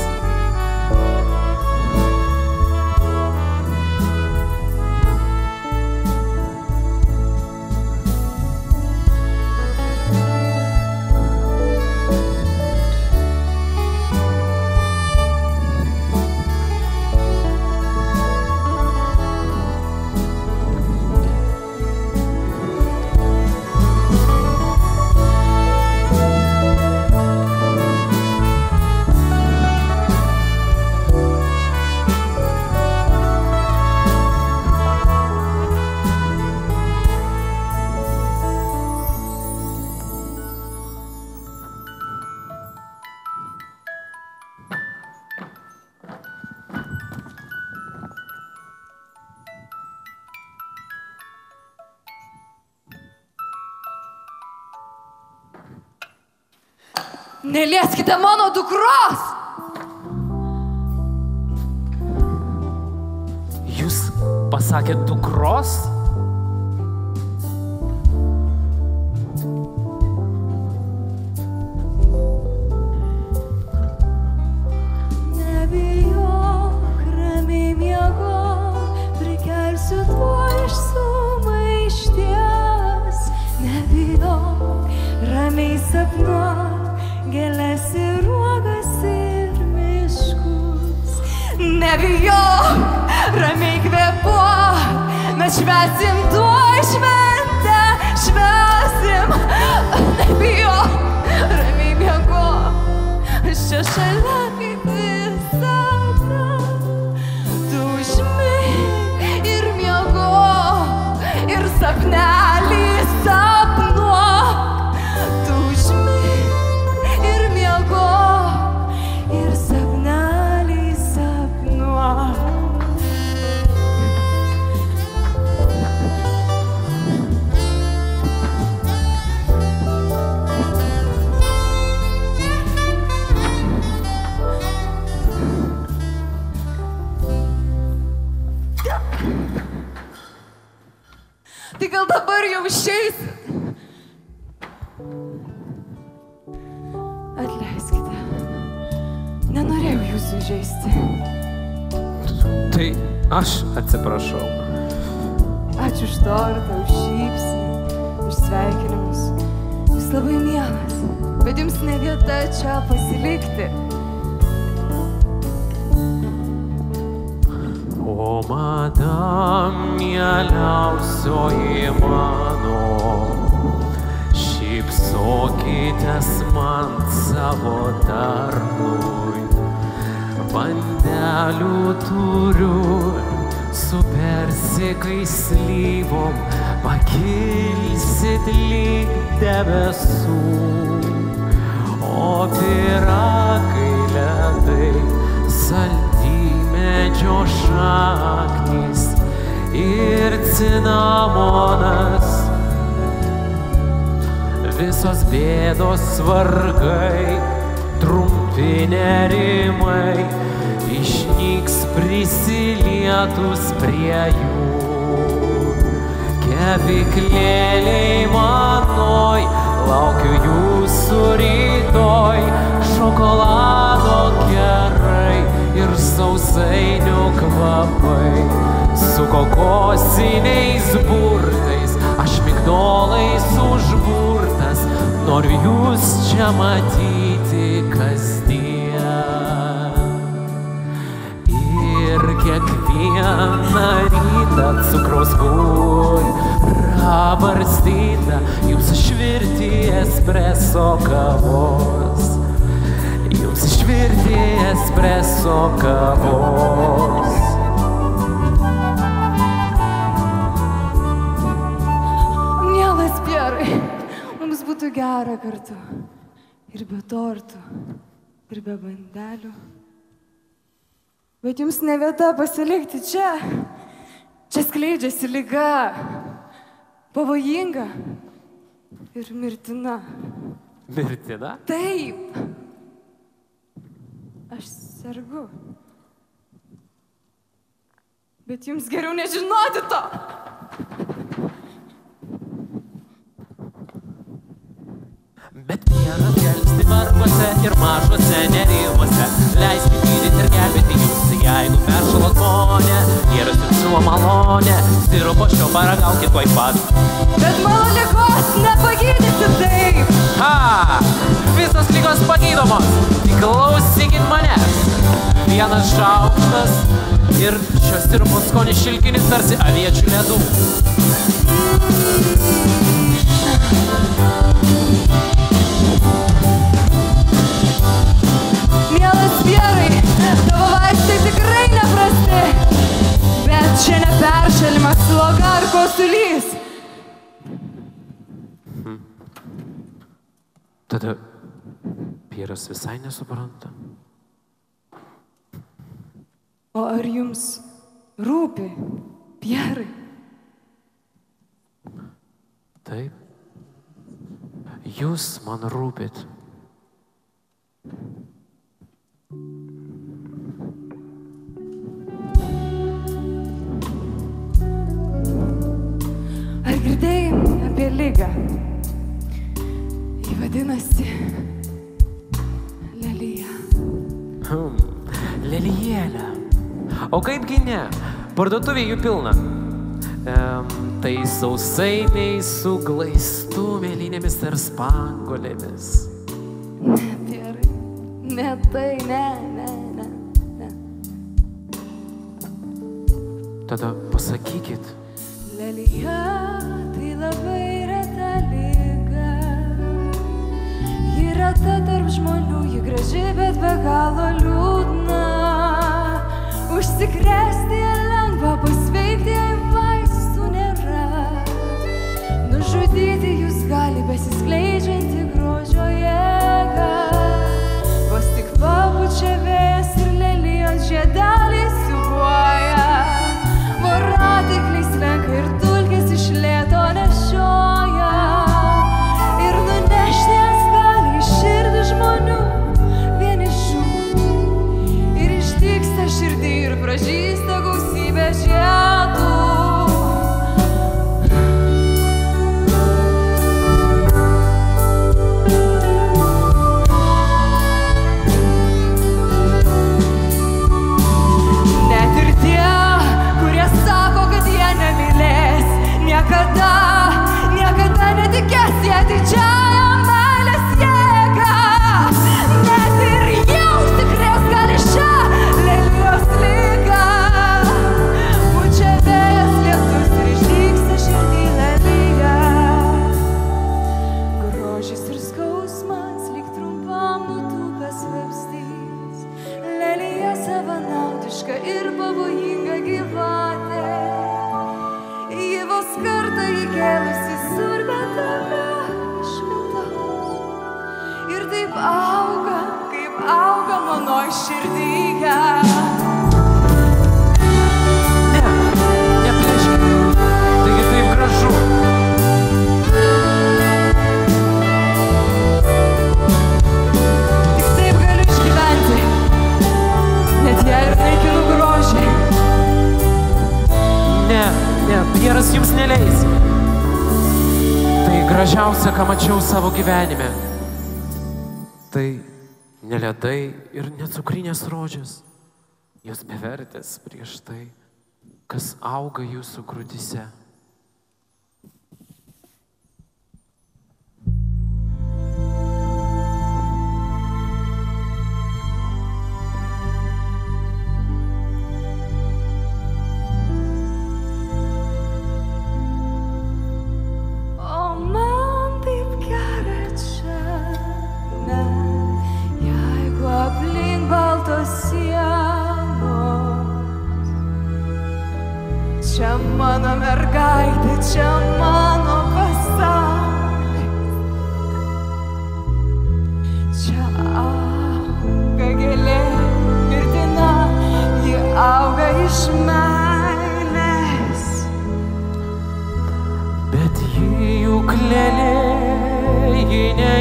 nepalikite mano dukros. Jūs pasakėt dukros? suko kosiniais burtais, aš migdolais užburtas, noriu jūs čia matyti kasdien. Ir kiekvieną rytą cukraus kur prabarstyta, jums išvirti espreso kavos. Jums išvirti espreso kavos. Gera kartu. Ir be tortų, ir be bandelių. Bet jums ne vieta pasilikti čia. Čia skleidžiasi lyga. Pavojinga ir mirtina. Mirtina? Taip. Aš sergu. Bet jums geriau nežinoti to. Bet Pieras gelbsti varguose ir mažuose nerimuose. Leisti gydyti ir gelbėti jūs, jeigu peršalat ponė. Pieras jums siūlo malonę, sirupo šio paragaukit tuoj pat. Bet mano ligos nepagydysi taip. Ha! Visos lygos pagydomos. Tik klausykit manęs. Vienas šaukštas ir šios sirupo skonis šilkinis tarsi aviečių ledų. Mielas čia ne peršalimas, sloga ar kosulys. Tada Pieras visai nesupranta. O ar jums rūpi, Pierai? Taip. Jūs man rūpit. Ar girdėjai apie lygą? Ji vadinasi Lelija. Hmm. Lelijėlė. O kaipgi ne? Parduotuvė jų pilna. Ehm, tai sausainiai su glaistų mėlynėmis ir spangolėmis. Ne, Pierai. Ne tai, ne, ne, ne. ne. Tada pasakykit, Lelija, tai labai reta lyga. Ji reta tarp žmonių, ji graži, bet be galo liūdna. Užsikrėsti lengva, pasveikti vaistų nėra. Nužudyti jūs gali besiskleidžianti gražiausia, ką mačiau savo gyvenime. Tai neledai ir necukrinės rožės. Jos bevertės prieš tai, kas auga jūsų grūdise.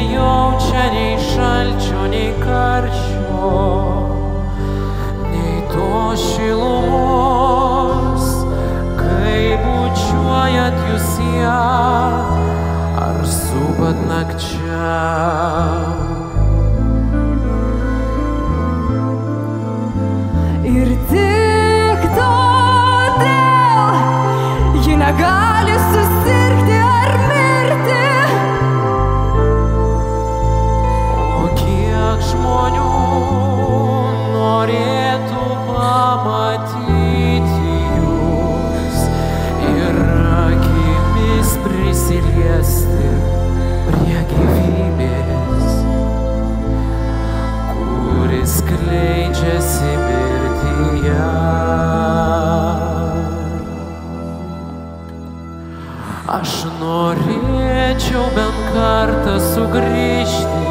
твоем. Norėčiau bent kartą sugrįžti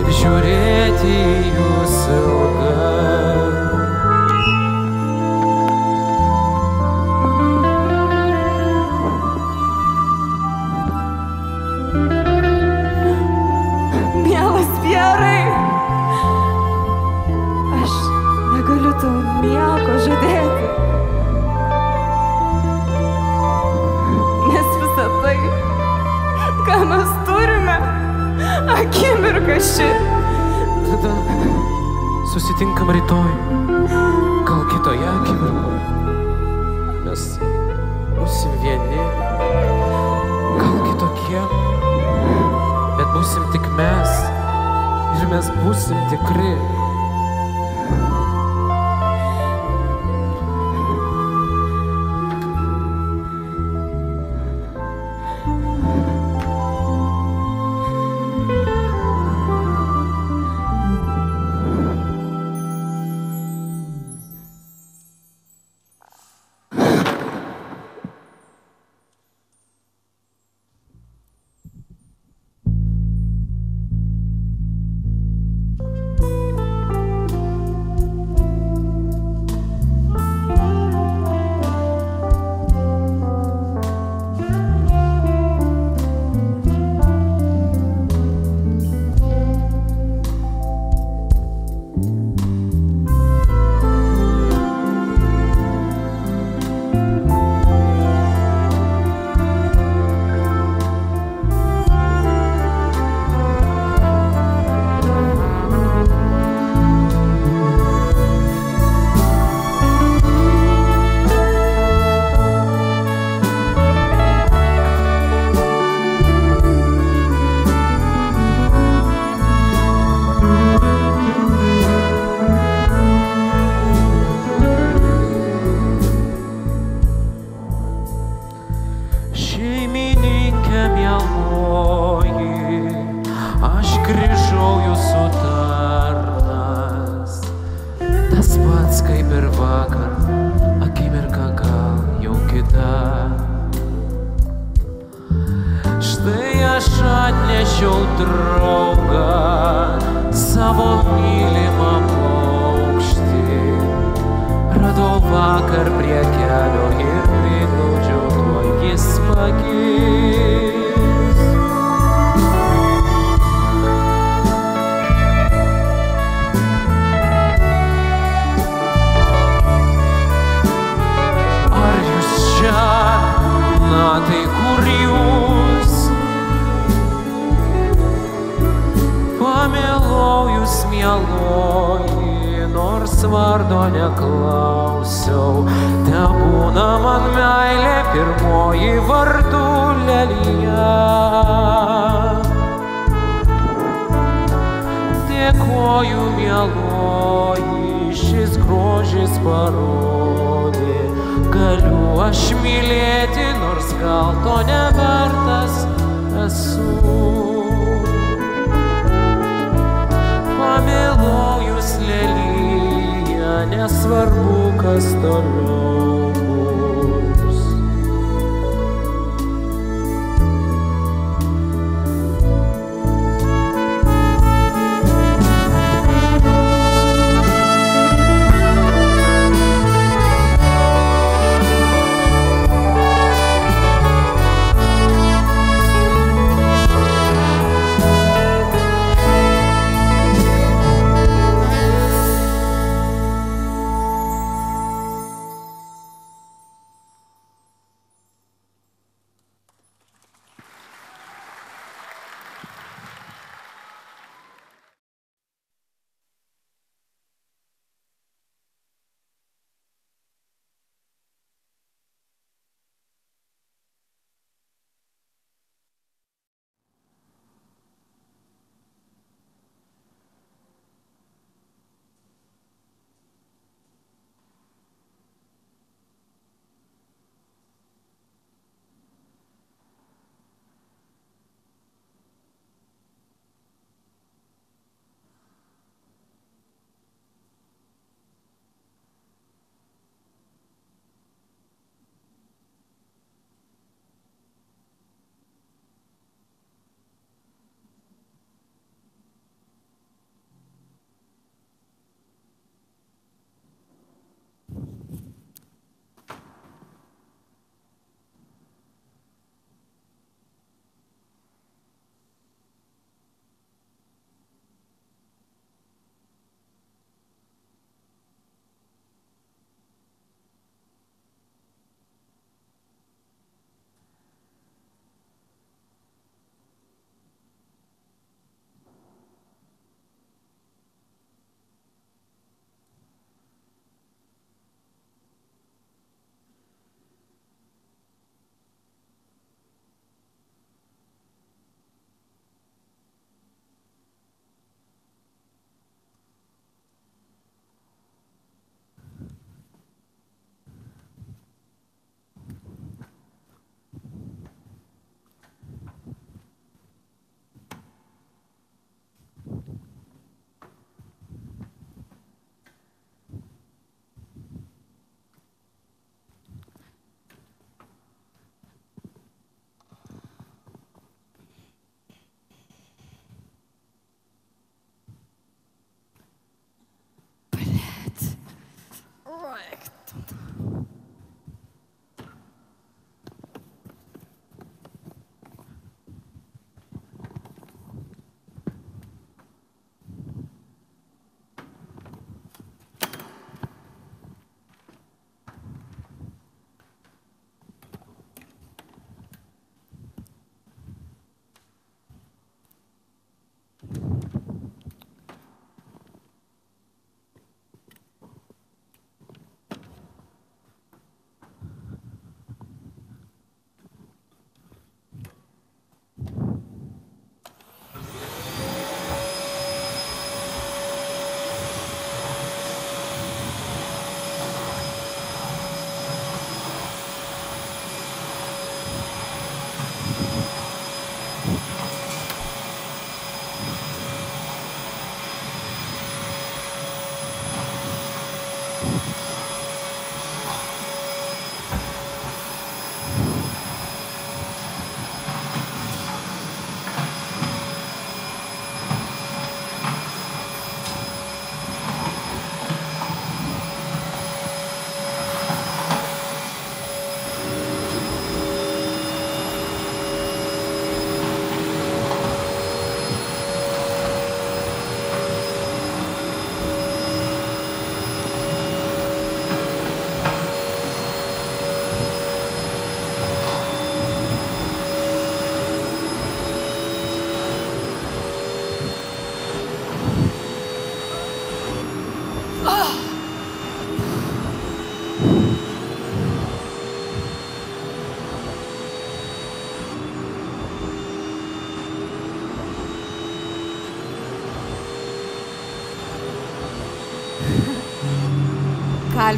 ir žiūrėti jūs ilgai. Aš negaliu tau nieko žadėti. ką mes turime, akimirka ši. Tada susitinkam rytoj, gal kitoje akimirkoje. Mes būsim vieni, gal kitokie, bet būsim tik mes ir mes būsim tikri.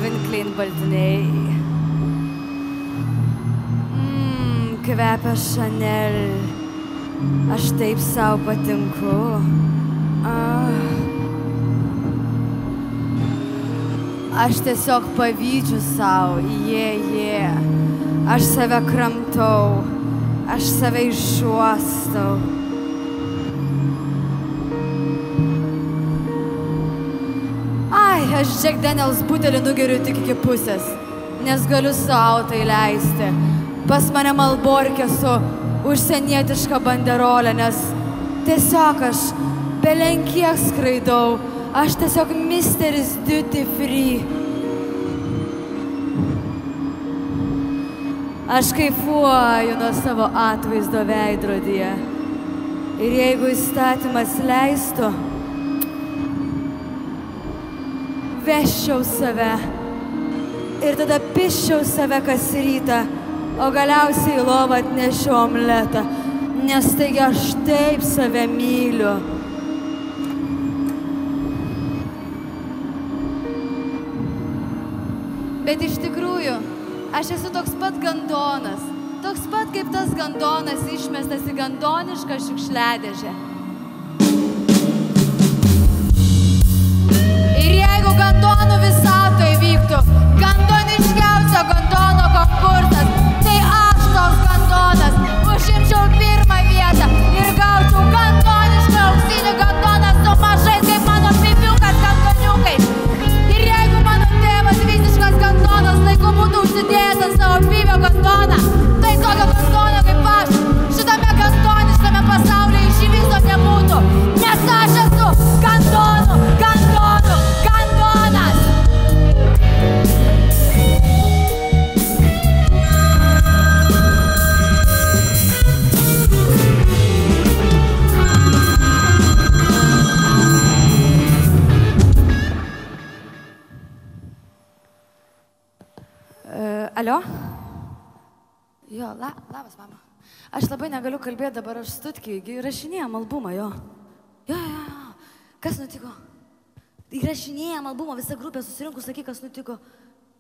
Calvin Klein baltiniai. Mmm, kvepia Chanel. Aš taip savo patinku. Ah. Aš tiesiog pavydžiu savo, jie, jie. Aš save kramtau, aš save išuostau. Aš Jack Daniels butelį nugeriu tik iki pusės, nes galiu savo tai leisti. Pas mane malborkė su užsienietiška banderolė, nes tiesiog aš belenkiek skraidau, aš tiesiog misteris duty free. Aš kaifuoju nuo savo atvaizdo veidrodyje. Ir jeigu įstatymas leistų, veščiau save ir tada piščiau save kas rytą, o galiausiai į lovą atnešiau omletą, nes taigi aš taip save myliu. Bet iš tikrųjų, aš esu toks pat gandonas, toks pat kaip tas gandonas išmestas į gandonišką šiukšliadežę. Labas, mama. Aš labai negaliu kalbėti dabar, aš stutkiai, įrašinėjom albumą jo. Jo, jo, jo. Kas nutiko? Įrašinėjom albumą, visa grupė susirinkus, sakyk, kas nutiko.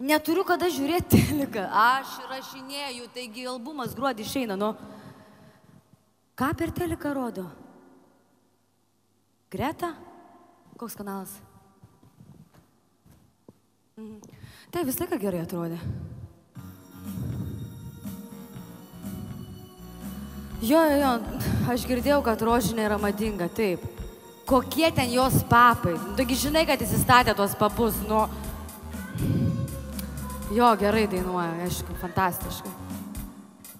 Neturiu kada žiūrėti (laughs) teliką. Aš įrašinėju, taigi albumas gruodį išeina, nu. Ką per teliką rodo? Greta? Koks kanalas? Mhm. Tai visą laiką gerai atrodė. Jo, jo, jo, aš girdėjau, kad rožinė yra madinga, taip. Kokie ten jos papai? Nu, Taigi žinai, kad jis įstatė tuos papus, nu. Jo, gerai dainuoja, aišku, fantastiškai.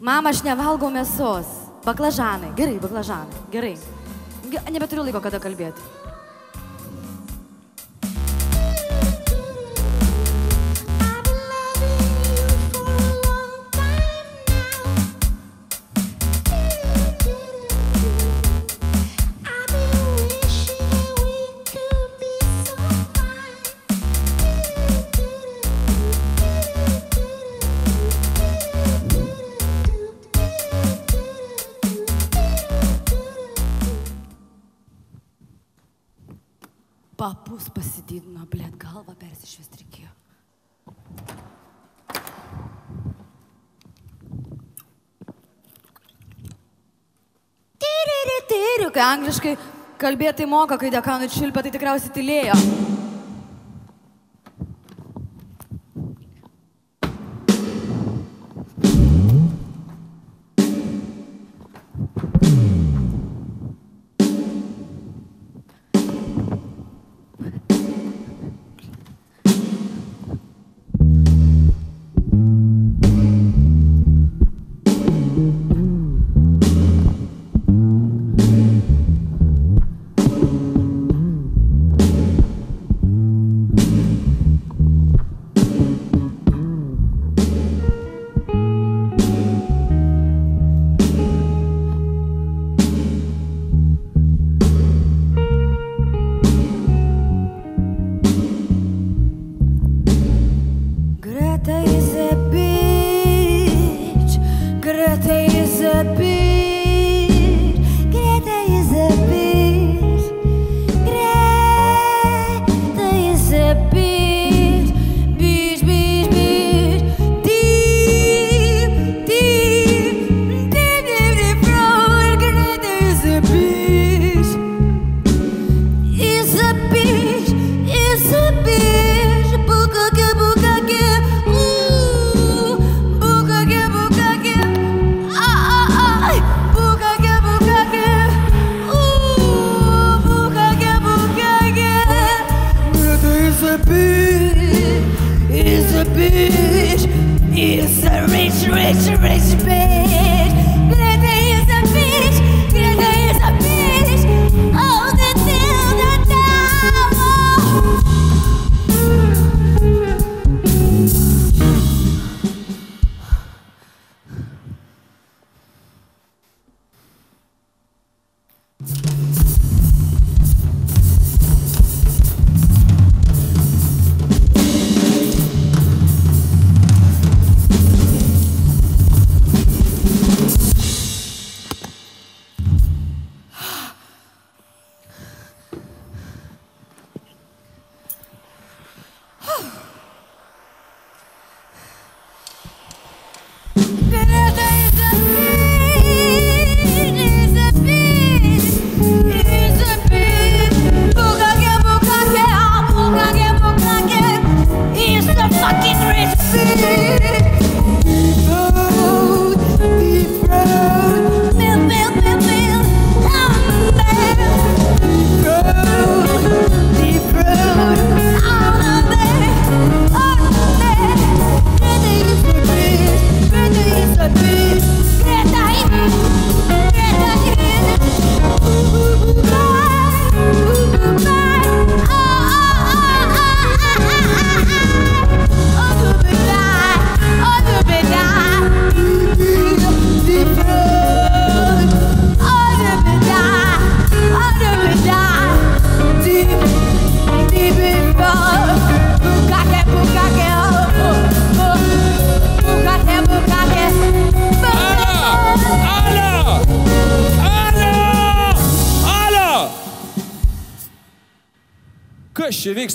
Mama, aš nevalgau mėsos. Baklažanai, gerai, baklažanai, gerai. Ge- Nebeturiu laiko kada kalbėti. Pasididino, blėt, galvą persišvest reikėjo. Tyri, tyri, kai angliškai kalbėtai moka, kai dekanui čilpia, tai tikriausiai tylėjo.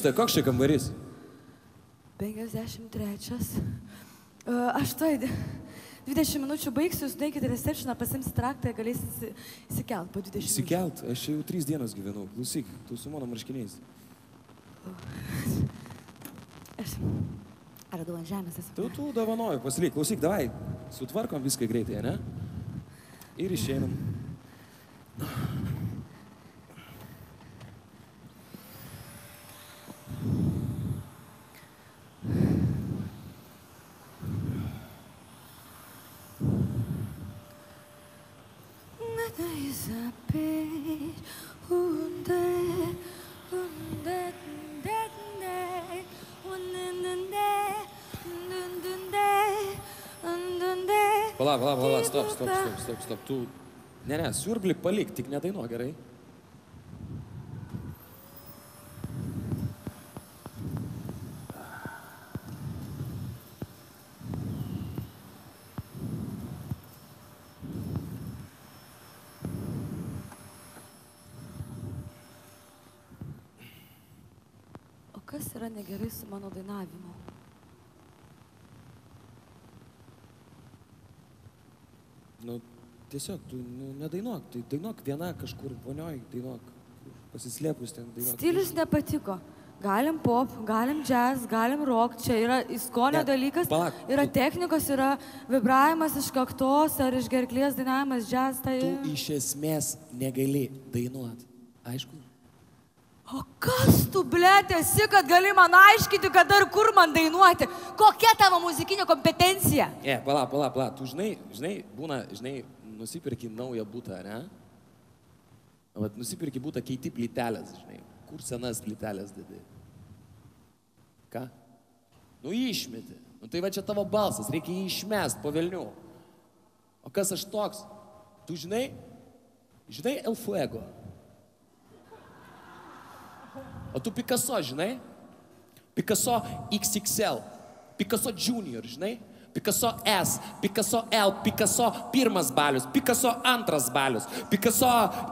Vyksta? Koks čia kambarys? 53. Uh, aš tai 20 minučių baigsiu, jūs nueikite į receptioną, pasimsi traktą, galėsit įsikelt po 20 minučių. Įsikelt, aš jau trys dienas gyvenau. Klausyk, tu su mano marškiniais. Aš radau ant žemės esu. Tu, tu dovanoju, pasilik, klausyk, davai, sutvarkom viską greitai, ne? Ir išeinam. Pala, pala, pala, stop, stop, stop, stop, stop. Tu, ne, ne, siurblį palik, tik nedainuok gerai. O kas yra negerai su mano dainavimu? Nu, tiesiog, tu nu, nedainuok, tai dainuok viena kažkur vonioj, dainuok, pasislėpus ten dainuok. Stilius nepatiko. Galim pop, galim jazz, galim rock, čia yra įskonio dalykas, palauk, yra technikos, yra vibravimas iš kaktos ar iš gerklės dainavimas, jazz, tai... Tu iš esmės negali dainuot. Aišku? O kas tu, blėt, esi, kad gali man aiškinti, kada ir kur man dainuoti? Kokia tavo muzikinė kompetencija? E, pala, pala, pala, tu žinai, žinai, būna, žinai, nusipirki naują būtą, ne? Vat nusipirki būtą, keiti plytelės, žinai. Kur senas plytelės dėdi? Ką? Nu išmeti. Nu tai va čia tavo balsas, reikia jį išmest po velnių. O kas aš toks? Tu žinai, žinai El Fuego. O tu Picasso, žinai? Picasso XXL, Picasso Junior, žinai? Picasso S, Picasso L, Picasso pirmas balius, Picasso antras balius, Picasso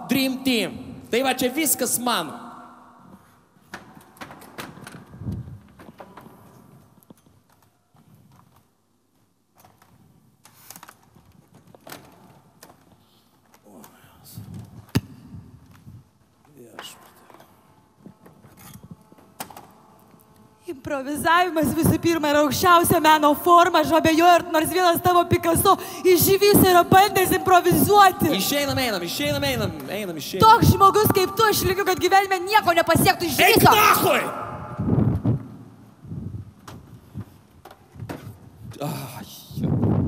Dream Team. Tai va čia viskas mano. Improvizavimas visų pirma yra aukščiausia meno forma, aš abejoju, ar nors vienas tavo Picasso išžyvis yra bandęs improvizuoti. Išeinam, einam, išeinam, einam, einam, išeinam. Toks žmogus kaip tu, aš likiu, kad gyvenime nieko nepasiektų iš Eik viso. nachui! Ai, jo.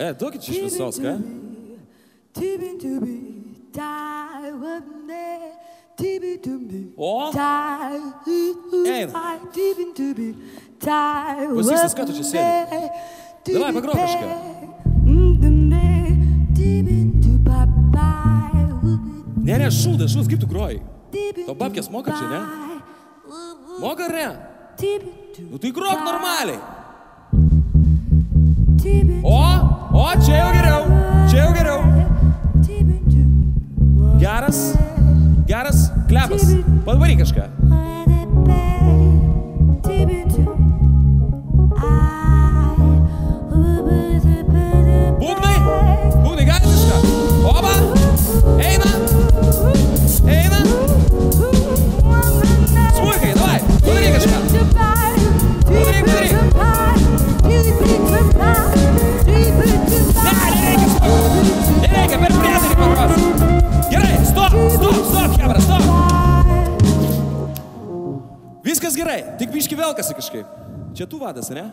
E, duokit čia iš visos, ką? O? Eina. Klausysis, ką tu čia sėdi? Davai, pagrok kažką. Ne, ne, šūdas, šūdas, kaip tu groji? To babkės moka čia, ne? Moka ar ne? Nu tai grok normaliai. O, o, čia jau geriau, čia jau geriau. Geras, geras klepas. Padaryk kažką. Biški velkasi kažkaip. Čia tu vadas, ne?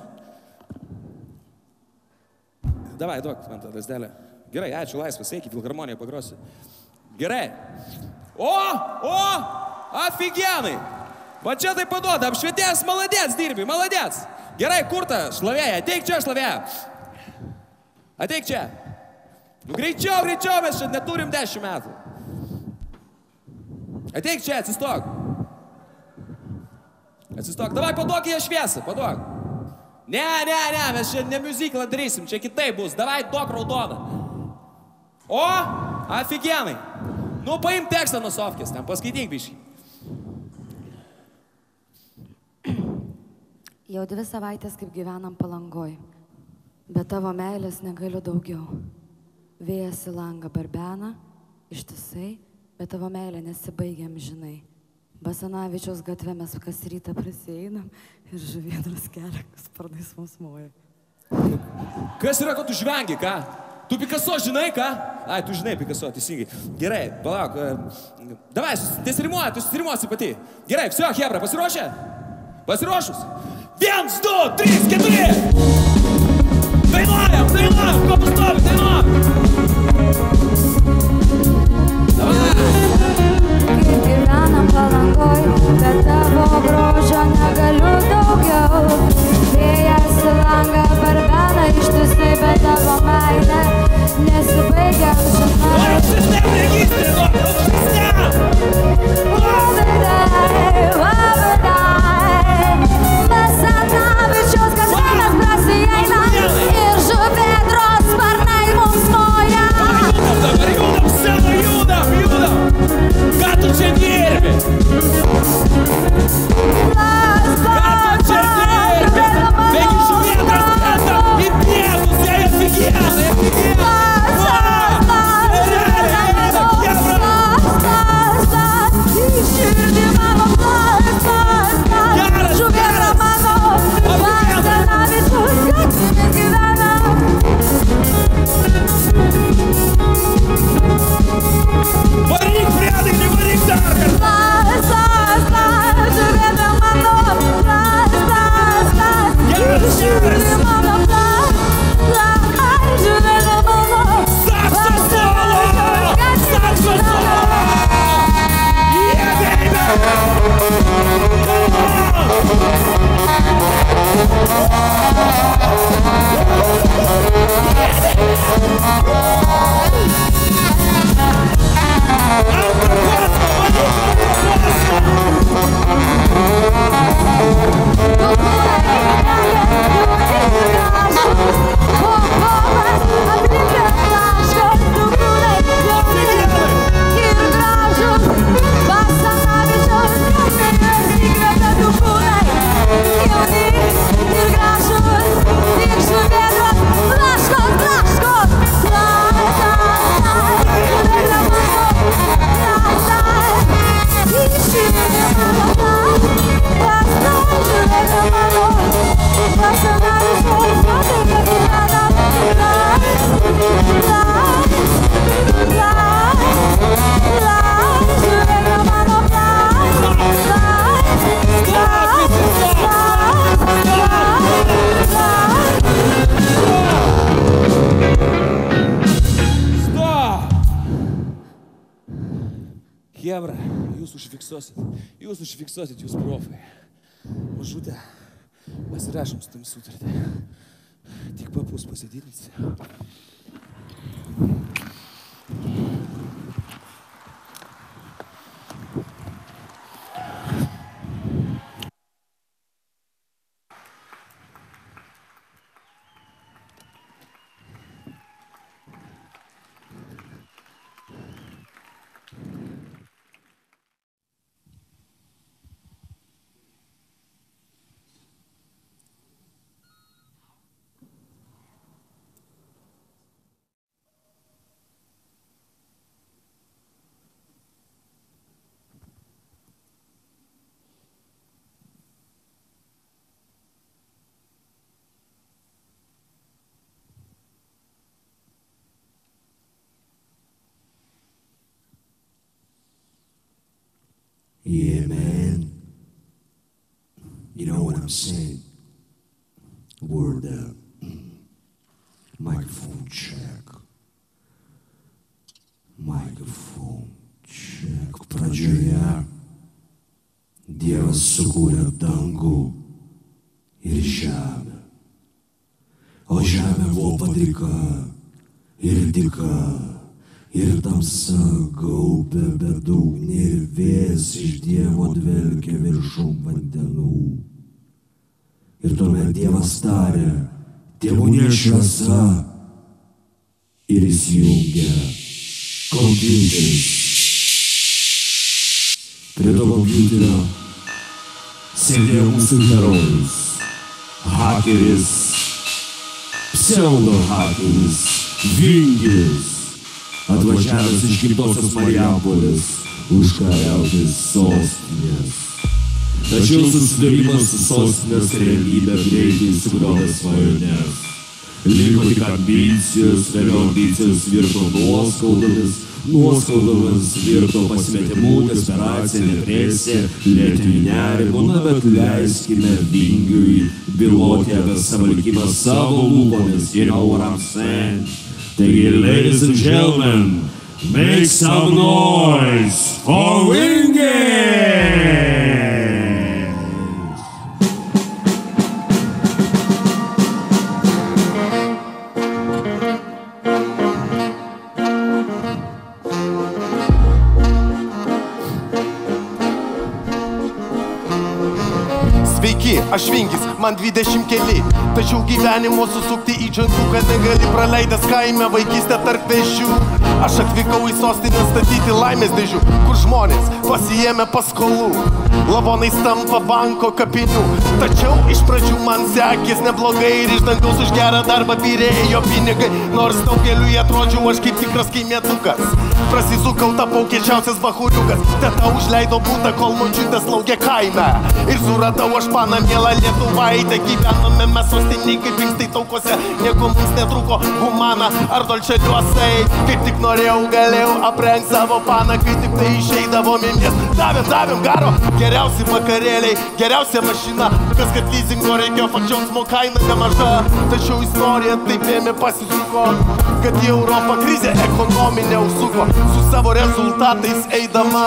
Davai, duok man tą lasdelę. Gerai, ačiū, laisvas, eik į filharmoniją pagrosi. Gerai. O, o, aфиgenai. Va čia tai paduoda, apšvietės, maladėts dirbi, maladėts. Gerai, kur ta šlavėja, ateik čia šlavėja. Ateik čia. Nu greičiau, greičiau, mes čia neturim dešimt metų. Ateik čia, atsistok. Atsistok, davai paduok ją šviesą, paduok. Ne, ne, ne, mes čia ne muziklą darysim, čia kitaip bus. Davai, duok raudoną. O, aфиgenai. Nu, paim tekstą nuo sofkės, ten paskaityk biškį. Jau dvi savaitės kaip gyvenam palangoj. Be tavo meilės negaliu daugiau. Vėjas į langą barbena, ištisai, bet tavo meilė nesibaigiam žinai. Basanavičiaus gatvė mes kas rytą praseinam ir žuvėdras kelia sparnais mums moja. Kas yra, kad tu žvengi, ką? Tu Picasso žinai, ką? Ai, tu žinai Picasso, teisingai. Gerai, palauk. e, Davai, nesirimuoji, tu susirimuosi pati. Gerai, viso, Hebra, pasiruošę? Pasiruošus? Viens, du, trys, keturi. Dainuojam, dainuojam, ko palangoj, bet tavo grožio negaliu daugiau. Vėjas langą barbena ištisai, bet tavo meilė nesibaigia amžinai. Jūs užfiksuosit, jūs profai. Mažutė, pasirašom su tam sutartį. Tik papus pasididinsi. Yeah, man. You know what I'm saying? Word up. Microphone check. Microphone check. Pradžioje Dievas sukūrė dangų ir žemę. O žemė buvo padrika ir dika. Ir tamsa gaubė bedugnė ir vėjas iš Dievo dvelkė viršum vandenų. Ir tuomet Dievas tarė, tėvūnė šviesa ir įsijungė kompiuteris. Prie to kompiuterio sėdėjo mūsų herojus, hakeris, pseudo hakeris, vingis atvažiavęs iš gimtosios Marijampolės užkariauti sostinės. Tačiau susidūrimas su sostinės realybė greitai sugriovė svajonės. Liko tik ambicijos, vėliau ambicijos virto nuoskaudomis, nuoskaudomis virto pasimetimu, desperacija, depresija, lėtiniu nerimu, na bet leiskime vingiui byloti apie savo likimą savo lūpomis, you know Dig it, ladies and gentlemen. Make some noise for Wingate! Man 20 keli. Tačiau gyvenimo susukti į džantuką negali praleidęs kaime vaikystę tarp vežių. Aš atvykau į sostinę statyti laimės dėžių, kur žmonės pasijėmė paskolų. Lavonais tampa banko kapinių. Tačiau iš pradžių man sekės neblogai ir iš dangaus už gerą darbą birėjo pinigai. Nors daugeliu jie atrodžiau aš kaip tikras kaimėtukas. Prasisukau, tapau kiečiausias bahuriukas. Teta užleido būtą, kol močiutė slaugė kaime. Ir suradau aš paną mielą Lietuvaitę. Gyvename mes sostiniai kaip inkstai taukose. Nieko mums netruko humana ar dolčeliuosai. Kaip tik norėjau, galėjau aprengti savo paną, kai tik tai išeidavo mintis. Davėm, davėm garo, geriausi vakarėliai, geriausia mašina. Kas kad leasingo reikėjo, fakčiausmo kaina nemaža. Tačiau istorija taip ėmė pasisuko, kad į Europą krizė ekonominė užsuko. Su savo rezultatais eidama,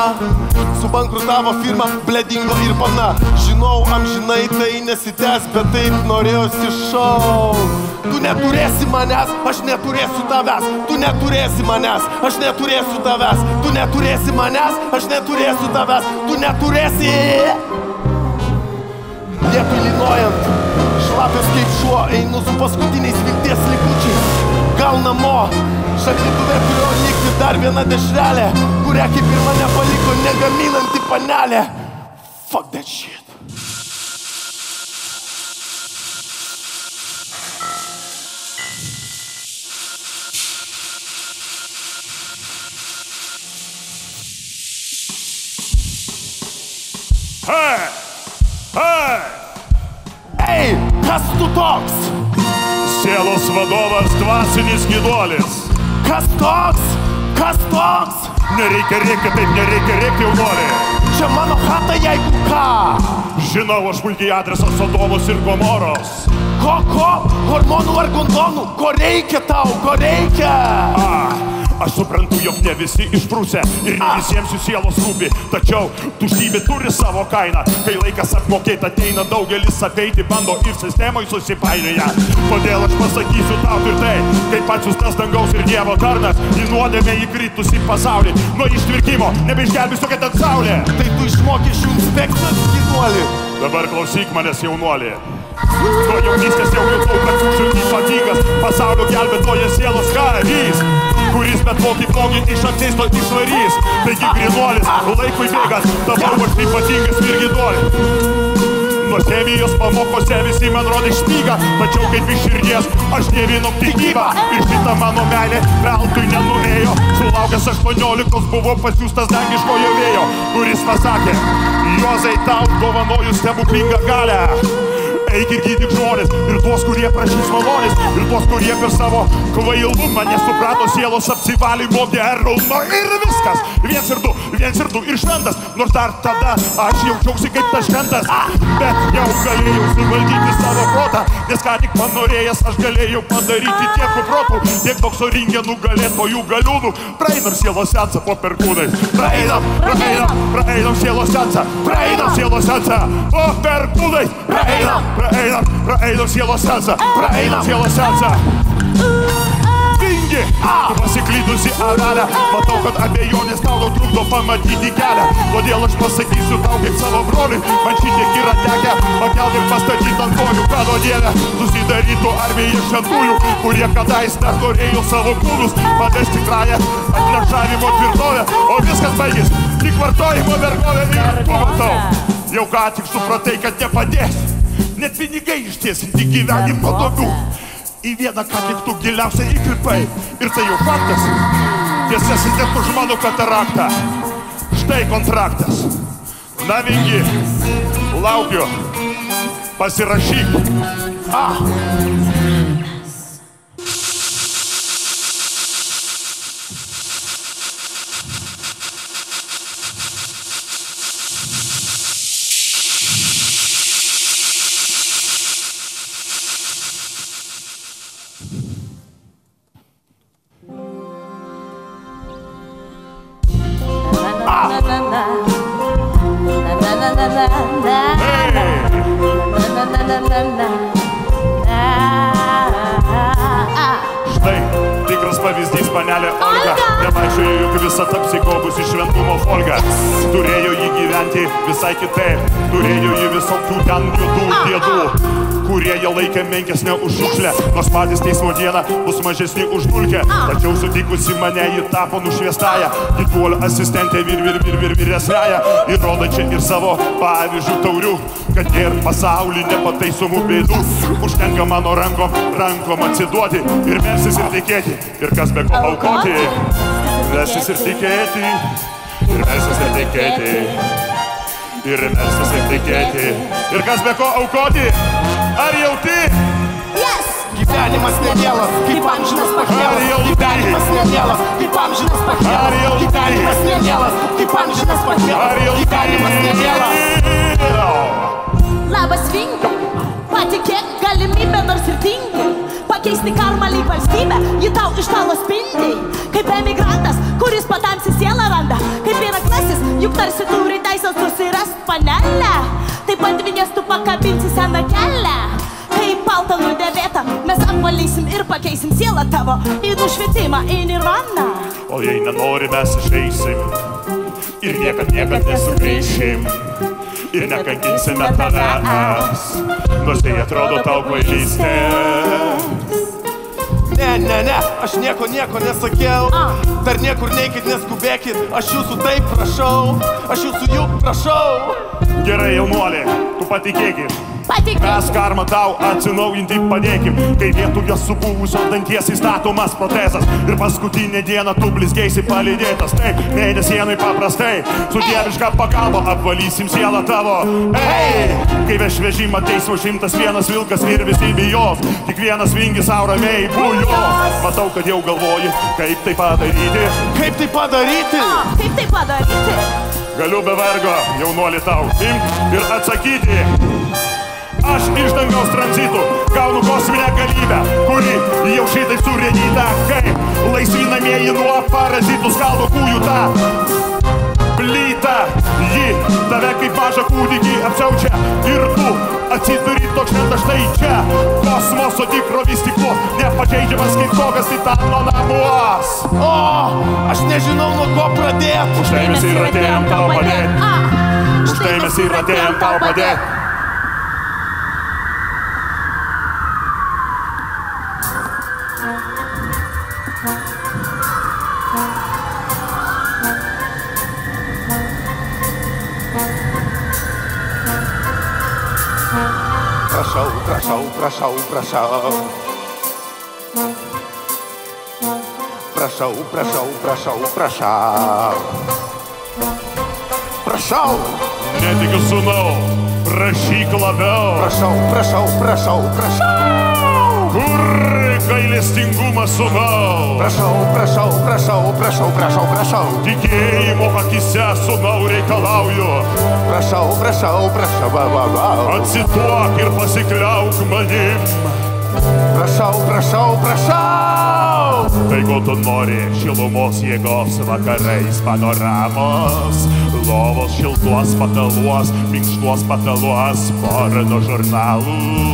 subankrutavo firma, bledingo ir pana. Žinau, amžinai tai nesitęs, bet taip norėjosi šau. Tu neturėsi manęs, aš neturėsiu tavęs. Tu neturėsi manęs, aš neturėsiu tavęs. Tu neturėsi manęs, aš neturėsiu tavęs. Tu neturėsi. Lietui linojant, šlapias kaip šuo, einu su paskutiniais vilties likučiais. Gal namo, šaldytuvė kurio likti dar viena dešrelė, kurią kaip ir mane paliko negaminanti panelė. Fuck that shit. Hei! Hei! Ei, kas tu toks? Sielos vadovas dvasinis gyduolis. Kas toks? Kas toks? Nereikia rėkti, taip nereikia rėkti, jaunuoliai. Čia mano chata, jeigu ką. Žinau aš puikiai adresą Sodomos ir Gomoros. Ko, ko? Hormonų ar gondonų? Ko reikia tau? Ko reikia? A, Aš suprantu, jog ne visi išprūsę ir ne visiems jų sielos rūpi. Tačiau tuštybė turi savo kainą. Kai laikas apmokėti ateina, daugelis apeiti bando ir sistemai susipainioja. Todėl aš pasakysiu tau tvirtai, kaip atsiustas dangaus ir Dievo tarnas, į nuodėmę įkritusi pasaulį. Nuo ištvirkimo nebeišgelbės tokia ten saulė. Tai tu išmokė šių inspekcijos ginuolį. Dabar klausyk manęs jaunuolį. Nuo jaunystės jau jutau, kad žudys fatigas, pasaulio gelbėtojas sielos karys, kuris bet kokį blogį iš akcisto išvarys. Taigi grinuolis, laikui bėgas, dabar aš ypatingas virgiduolis. Nuo chemijos pamokose visi man rodė špygą, tačiau kaip iš širdies aš dievinau tikybą. Ir šitą mano meilė veltui nenuėjo. Sulaukęs 18 buvo pasiūstas dangiškojo vėjo, kuris pasakė, Juozai tau dovanoju stebuklingą galę. Eik ir gydyk žmonės, ir tuos, kurie prašys malonės, ir tuos, kurie per savo kvailumą nesuprato sielos apsivalymo gerumo. Ir viskas, viens ir du, viens ir du, ir šventas, nors dar tada aš jaučiausi kaip tas šventas, bet jau galėjau suvaldyti savo protą, nes ką tik panorėjęs aš galėjau padaryti tiek kuprotų, tiek bokso ringė nugalėtojų galiūnų. Praeinam sielos sensą po perkūnais, praeinam, praeinam, praeinam sielos sensą, praeinam sielos sensą po perkūnais, praeinam, praeinam, praeinam sielos sensą, praeinam sielos sensą. Vingi, tu pasiklydusi avelę, matau, kad abejonės tau trukdo pamatyti kelią. Todėl aš pasakysiu tau kaip savo broliui, man šitiek yra tekę, pakelt ir pastatyti ant kojų, kad o dieve, susidarytų armija šventųjų, kurie kadais dar norėjo savo kūnus pavesti tikrąją atnešavimo tvirtovę, o viskas baigės tik vartojimo vergovė ir pamatau. Jau ką tik supratai, kad nepadės, net pinigai ištiesinti gyvenimo duobių. Į vieną, ką tik tu giliausiai įkripai. Ir tai jau faktas. Tiesasis net už mano kataraktą. Štai kontraktas. Na vingi, laukiu. Pasirašyk. A. gyventi visai kitaip. Turėjo jį visokių ten juodų diedų kurie ją laikė menkesnė už šiukšlę, nors patys teismo dieną bus mažesni už dulkę. Tačiau sutikusi mane ji tapo nušviestąją, diduolio asistentė vir vir vir vir vyresnąją, įrodančią ir savo pavyzdžių taurių, kad ir pasaulį nepataisomų bėdų. Užtenka mano rankom, rankom atsiduoti ir melsis ir tikėti, ir kas be ko aukoti. Melsis ir tikėti, ir melsis ir tikėti. Ir melsis ir tikėti. Ir kas be ko aukoti? Ar jauti? Yes! Gyvenimas nemielas, kaip amžinas pakėlas. Gyvenimas nemielas, kaip amžinas pakėlas. Gyvenimas nemielas, kaip amžinas pakėlas. Gyvenimas nemielas. Labas vingi, patikėk galimybę nors ir tingi. Pakeisti karmą lyg valstybę, ji tau iš talo spindi. Kaip emigrantas, kuris patamsi sielą randa. Kaip yra klasis, juk tarsi turi teisę susirast panelę. Taip pat vinės tu pakabinsi seną kelią. Kai paltą nudėvėtą, mes apvalysim ir pakeisim sielą tavo į nušvietimą, į nirvaną. O jei nenori, mes išeisim ir niekad, niekad nesugrįšim. Ir nekankinsime tavęs, nors tai atrodo tau kvailystė. Ne, ne, ne, aš nieko, nieko nesakiau. Dar niekur neikit, neskubėkit. Aš jūsų taip prašau, aš jūsų juk prašau. Gerai, jaunuolė, tu patikėkit. Patikėk. Mes karmą tau atsinaujinti padėkim, kai vietoje subuvusio danties įstatomas protezas ir paskutinę dieną tu blizgėsi palidėtas. Taip, mėnesienai paprastai, su dieviška pagalba apvalysim sielą tavo. Ei, kai veš vežimą teismo šimtas vienas vilkas ir visi bijos, kiekvienas vingis savo ramiai bujos. Matau, kad jau galvoji, kaip tai padaryti. Kaip tai padaryti? Kaip tai padaryti? Galiu be vargo, jaunuolį tau, imk ir atsakyti. Aš iš dangaus tranzitų gaunu kosminę galybę, kuri jau šitai surėdyta, kaip laisvinamieji nuo parazitų skaldo kūjų tą plytą. Ji tave kaip mažą kūdikį apsiaučia ir tu atsiduri toks šventas štai čia. Kosmoso tikrovis stiklo, nepažeidžiamas kaip kogas titano namuos. O, aš nežinau nuo ko pradėti. Už tai mes ir atėjom tau padėti. Už tai mes ir atėjom tau padėti. Prašau, prašau, prašau, prašau. Prašau, prašau, prašau, prašau. Prašau. Netikiu sūnau, prašyk labiau. Prašau, prašau, prašau, prašau. Kur gailestingumas sūnau? Prašau, prašau, prašau, prašau, prašau, prašau. Tikėjimo akise sūnau reikalauju. Prašau, prašau, prašau, va, va, va. Atsituok ir pasikliauk manim. Prašau, prašau, prašau. Tai ko tu nori, šilumos jėgos vakarais panoramos, lovos šiltuos pataluos, minkštuos pataluos, porno žurnalų.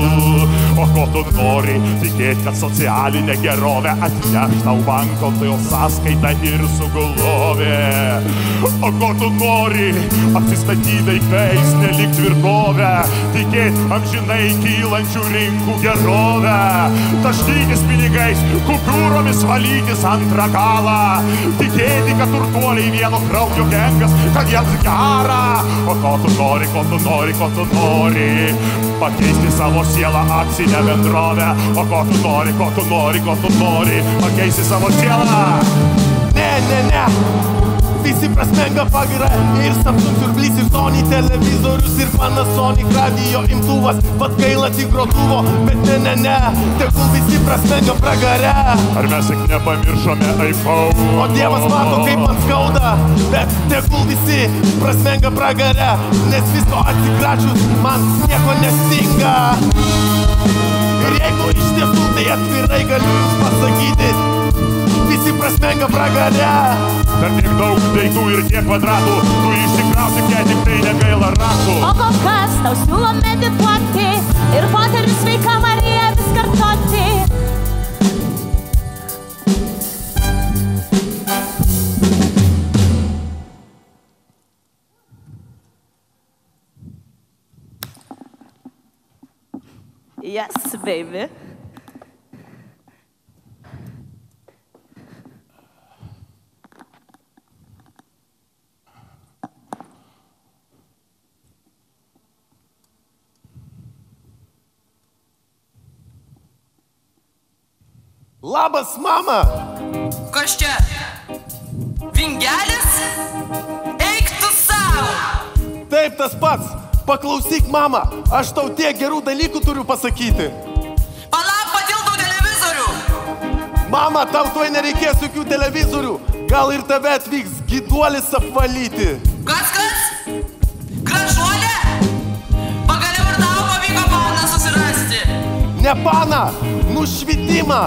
Ko tu nori, tikėt, kad socialinė gerovė atneš tau banko tai sąskaitą ir sugulovė. O ko tu nori, apsistatyti daiktais, nelik tvirtovę, tikėt amžinai kylančių rinkų gerovę, taškykis pinigais, kupiūromis valytis antrą galą, tikėti, kad turtuoliai vieno kraujo gengas, kad jiems gera. O ko tu nori, ko tu nori, ko tu nori, pakeisti savo sielą akcinę bendrovę. O ko tu nori, ko tu nori, ko tu nori, pakeisti savo sielą. Ne, ne, ne. Visi prasmenga pagira ir Samsung siurblys ir Sony televizorius ir Panasonic radio imtuvas. Vat gaila tik grotuvo, bet ne, ne, ne. Tegul visi prasmenga pragare. Ar mes tik nepamiršome iPhone? O Dievas mato, kaip man skauda, bet tegul visi prasmenga pragare, nes visko atsikračius man nieko nestinga. Ir jeigu iš tiesų tai atvirai galiu jums pasakyti, visi prasmenga pragare. Per tiek daug daiktų ir tiek kvadratų, tu išsikrausi, kiek tik tai negaila ratų. O kol kas tau siūlo medituoti ir moteris sveika Yes, baby. Labas, mama! Kas čia? Vingelis? Eik tu savo! Taip, tas pats. Paklausyk, mama, aš tau tiek gerų dalykų turiu pasakyti. Palauk, patildau televizorių! Mama, tau tuoj nereikės jokių televizorių. Gal ir tave atvyks giduolis apvalyti. Kas kas? Gražuolė? Pagaliau ir tau pavyko pauną susirasti. Ne pana, nušvitimą.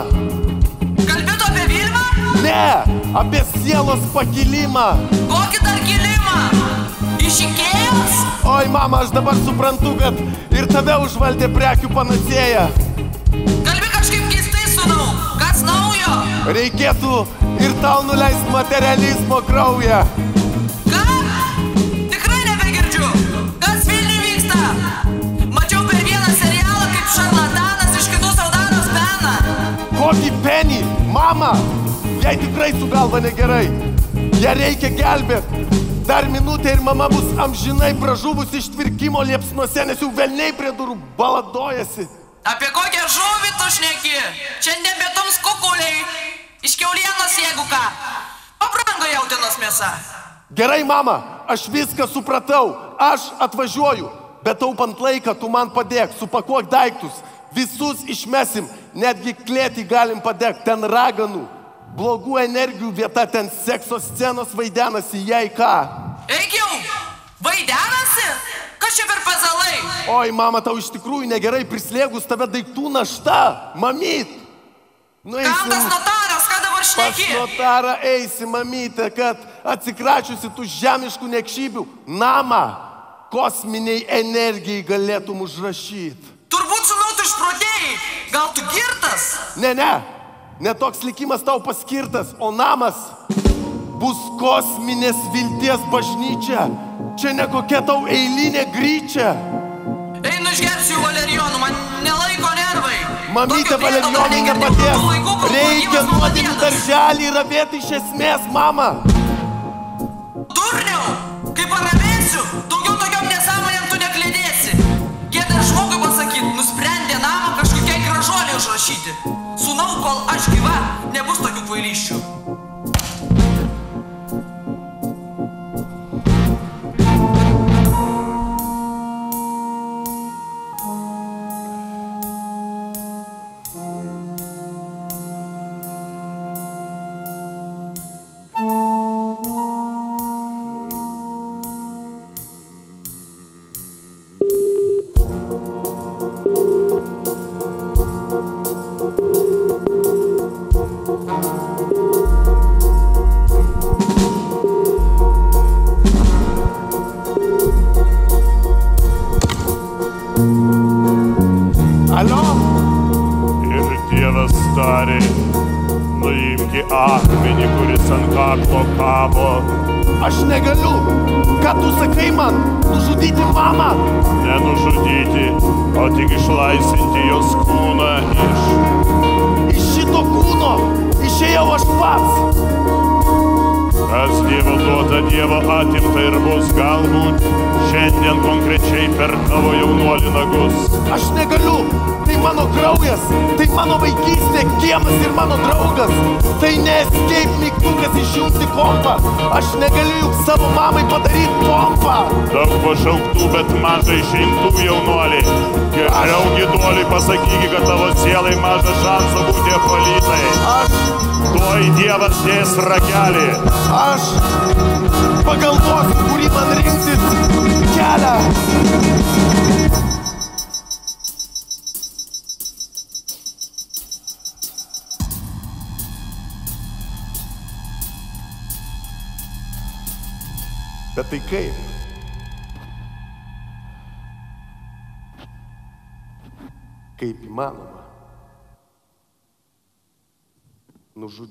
Kalbėtų apie Vilmą? Ne, apie sielos pakilimą. Kokį dar kilimą? Iš Ikėjos? Oi, mama, aš dabar suprantu, kad ir tave užvaldė prekių panacėja. Kalbi kažkaip keistai, sunau. Kas naujo? Reikėtų ir tau nuleisti materializmo kraują. Ką? Tikrai nebegirdžiu. Kas Vilniui vyksta? Mačiau per vieną serialą, kaip šarlatanas iš kitų saudaros peną. Kokį penį, mama, jai tikrai su galva negerai. Ją reikia gelbėti. Dar minutė ir mama bus amžinai pražuvus iš tvirkimo liepsnuose, nes jau velniai prie durų baladojasi. Apie kokią žuvį tu šneki? Čia ne pietums kukuliai. Iš keulienos jeigu ką. Pabrango jautinos mėsa. Gerai, mama, aš viską supratau. Aš atvažiuoju. Bet taupant laiką, tu man padėk, supakuok daiktus. Visus išmesim, netgi klėtį galim padėk, ten raganų. Blogų energijų vieta, ten sekso scenos vaidenasi, jei ką. Eik jau! Vaidenasi? Kas čia per pazalai? Oi, mama, tau iš tikrųjų negerai prislėgus tave daiktų našta. Mamyt. Nu, Kam tas notaras, ką dabar Ką Pas šneki? notarą eisi, mamytė, kad atsikračiusi tų žemiškų nekšybių namą kosminiai energijai galėtum užrašyti. Turbūt sunau tu išprotėjai. Gal tu girtas? Ne, ne, netoks likimas tau paskirtas, o namas bus kosminės vilties bažnyčia. Čia ne kokia tau eilinė gryčia. Einu išgersiu valerijonų, man nelaiko nervai. Mamytė negirdėjau nepadės. Reikia diedas. darželį ir avėti iš esmės, mama. Užrašyti. Sūnau, kol aš gyva, nebus tokių kvailyščių.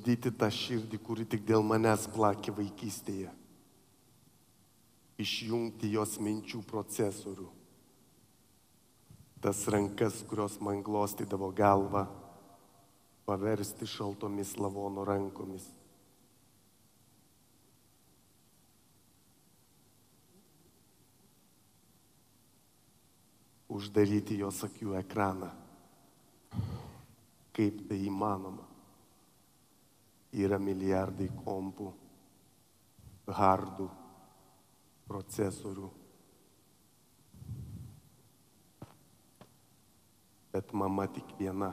Nužudyti tą širdį, kuri tik dėl manęs plakė vaikystėje. Išjungti jos minčių procesorių. Tas rankas, kurios man glostydavo galvą, paversti šaltomis lavono rankomis. Uždaryti jos akių ekraną. Kaip tai įmanoma? Yra milijardai kompų, hardų, procesorių. Bet mama tik viena.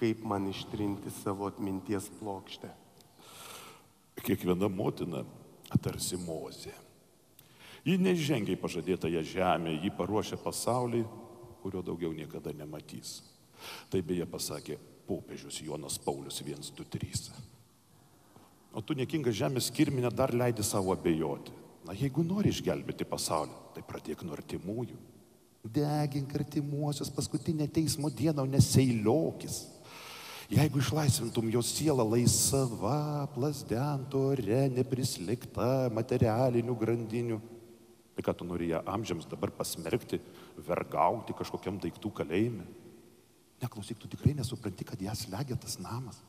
Kaip man ištrinti savo atminties plokštę? Kiekviena motina tarsi mozė. Ji nežengia į pažadėtąją žemę, ji paruošia pasaulį, kurio daugiau niekada nematys. Tai beje pasakė popiežius Jonas Paulius 123. O tu niekinga žemės kirminė dar leidi savo abejoti. Na, jeigu nori išgelbėti pasaulį, tai pradėk nuo artimųjų. Degink artimuosius paskutinę teismo dieną, o neseiliokis. Jeigu išlaisvintum jos sielą laisva, plasdento ore, neprislikta materialinių grandinių, tai ką tu nori ją amžiams dabar pasmerkti, vergauti kažkokiam daiktų kalėjime? Neklausyk, tu tikrai nesupranti, kad ją slegia tas namas.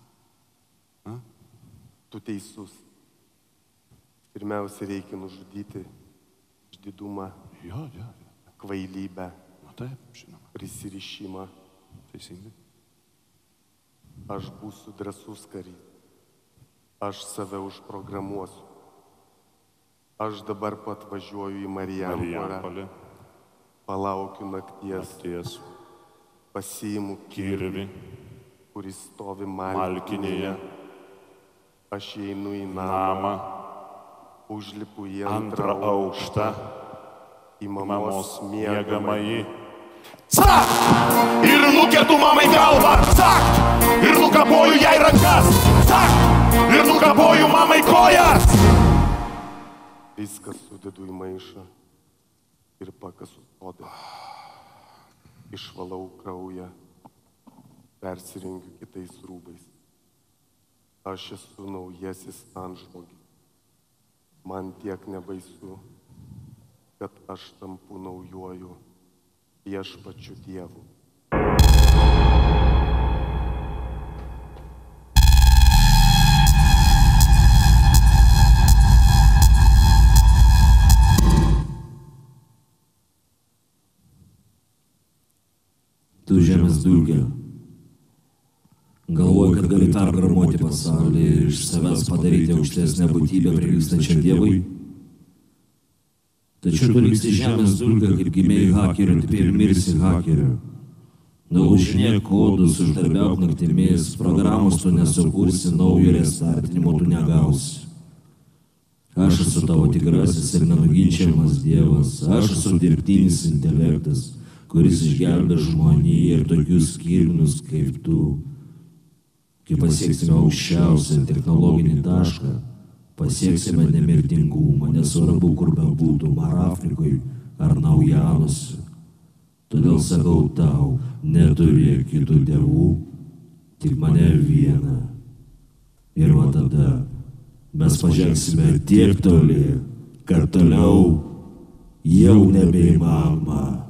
A? Tu teisus. Pirmiausia, reikia nužudyti išdidumą, Jo, jo, kvailybę, Na taip, žinoma. prisirišimą. Teisingai. Aš būsiu drasus karys. Aš save užprogramuosiu. Aš dabar pat važiuoju į Marijampolę. Marijampolė. Palaukiu nakties. Nakties. Pasiimu Kirvi. kuris stovi Malkinėje. Aš einu į namą. Užlipu į Antrą aukštą. Į Mamos miegamąjį. Cak! Ir nukertu mamai galvą. Cak! Ir nukapoju jai rankas. Cak! Ir nukapoju mamai kojas. Viską sudedu į maišą ir pakasu odą. Išvalau kraują, persirengiu kitais rūbais. Aš esu naujasis antžmogis. Man tiek nebaisu, kad aš tampu naujoju viešpačiu Dievu. Tu žemės dulkė. Galvoju, kad gali pergramuoti pasaulį iš savęs padaryti aukštesnę būtybę prilykstančią Dievui. Tačiau tu liksi žemės dulkė, kaip gimėjai hakeriu, taip ir mirsi hakeriu. Nulaužinėk kodus, uždarbiauk naktimis, programos tu nesukursi, naujo restartinimo tu negausi. Aš esu tavo tikrasis ir nenuginčiamas Dievas, aš esu dirbtinis intelektas, kuris išgelbė žmoniją ir tokius kilnus kaip tu. Kai pasieksime aukščiausią technologinį tašką, pasieksime nemirtingumą, nesvarbu kur bebūtum, ar Afrikoje, ar Naujanuose. Todėl sakau tau, neturėk kitų dievų, tik mane vieną. Ir va tada mes pažengsime tiek toli, kad toliau jau nebeįmanoma.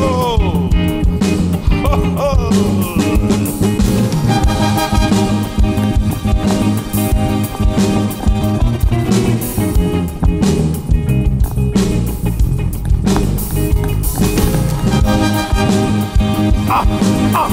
Oh! Ho, ho. Ah, ah.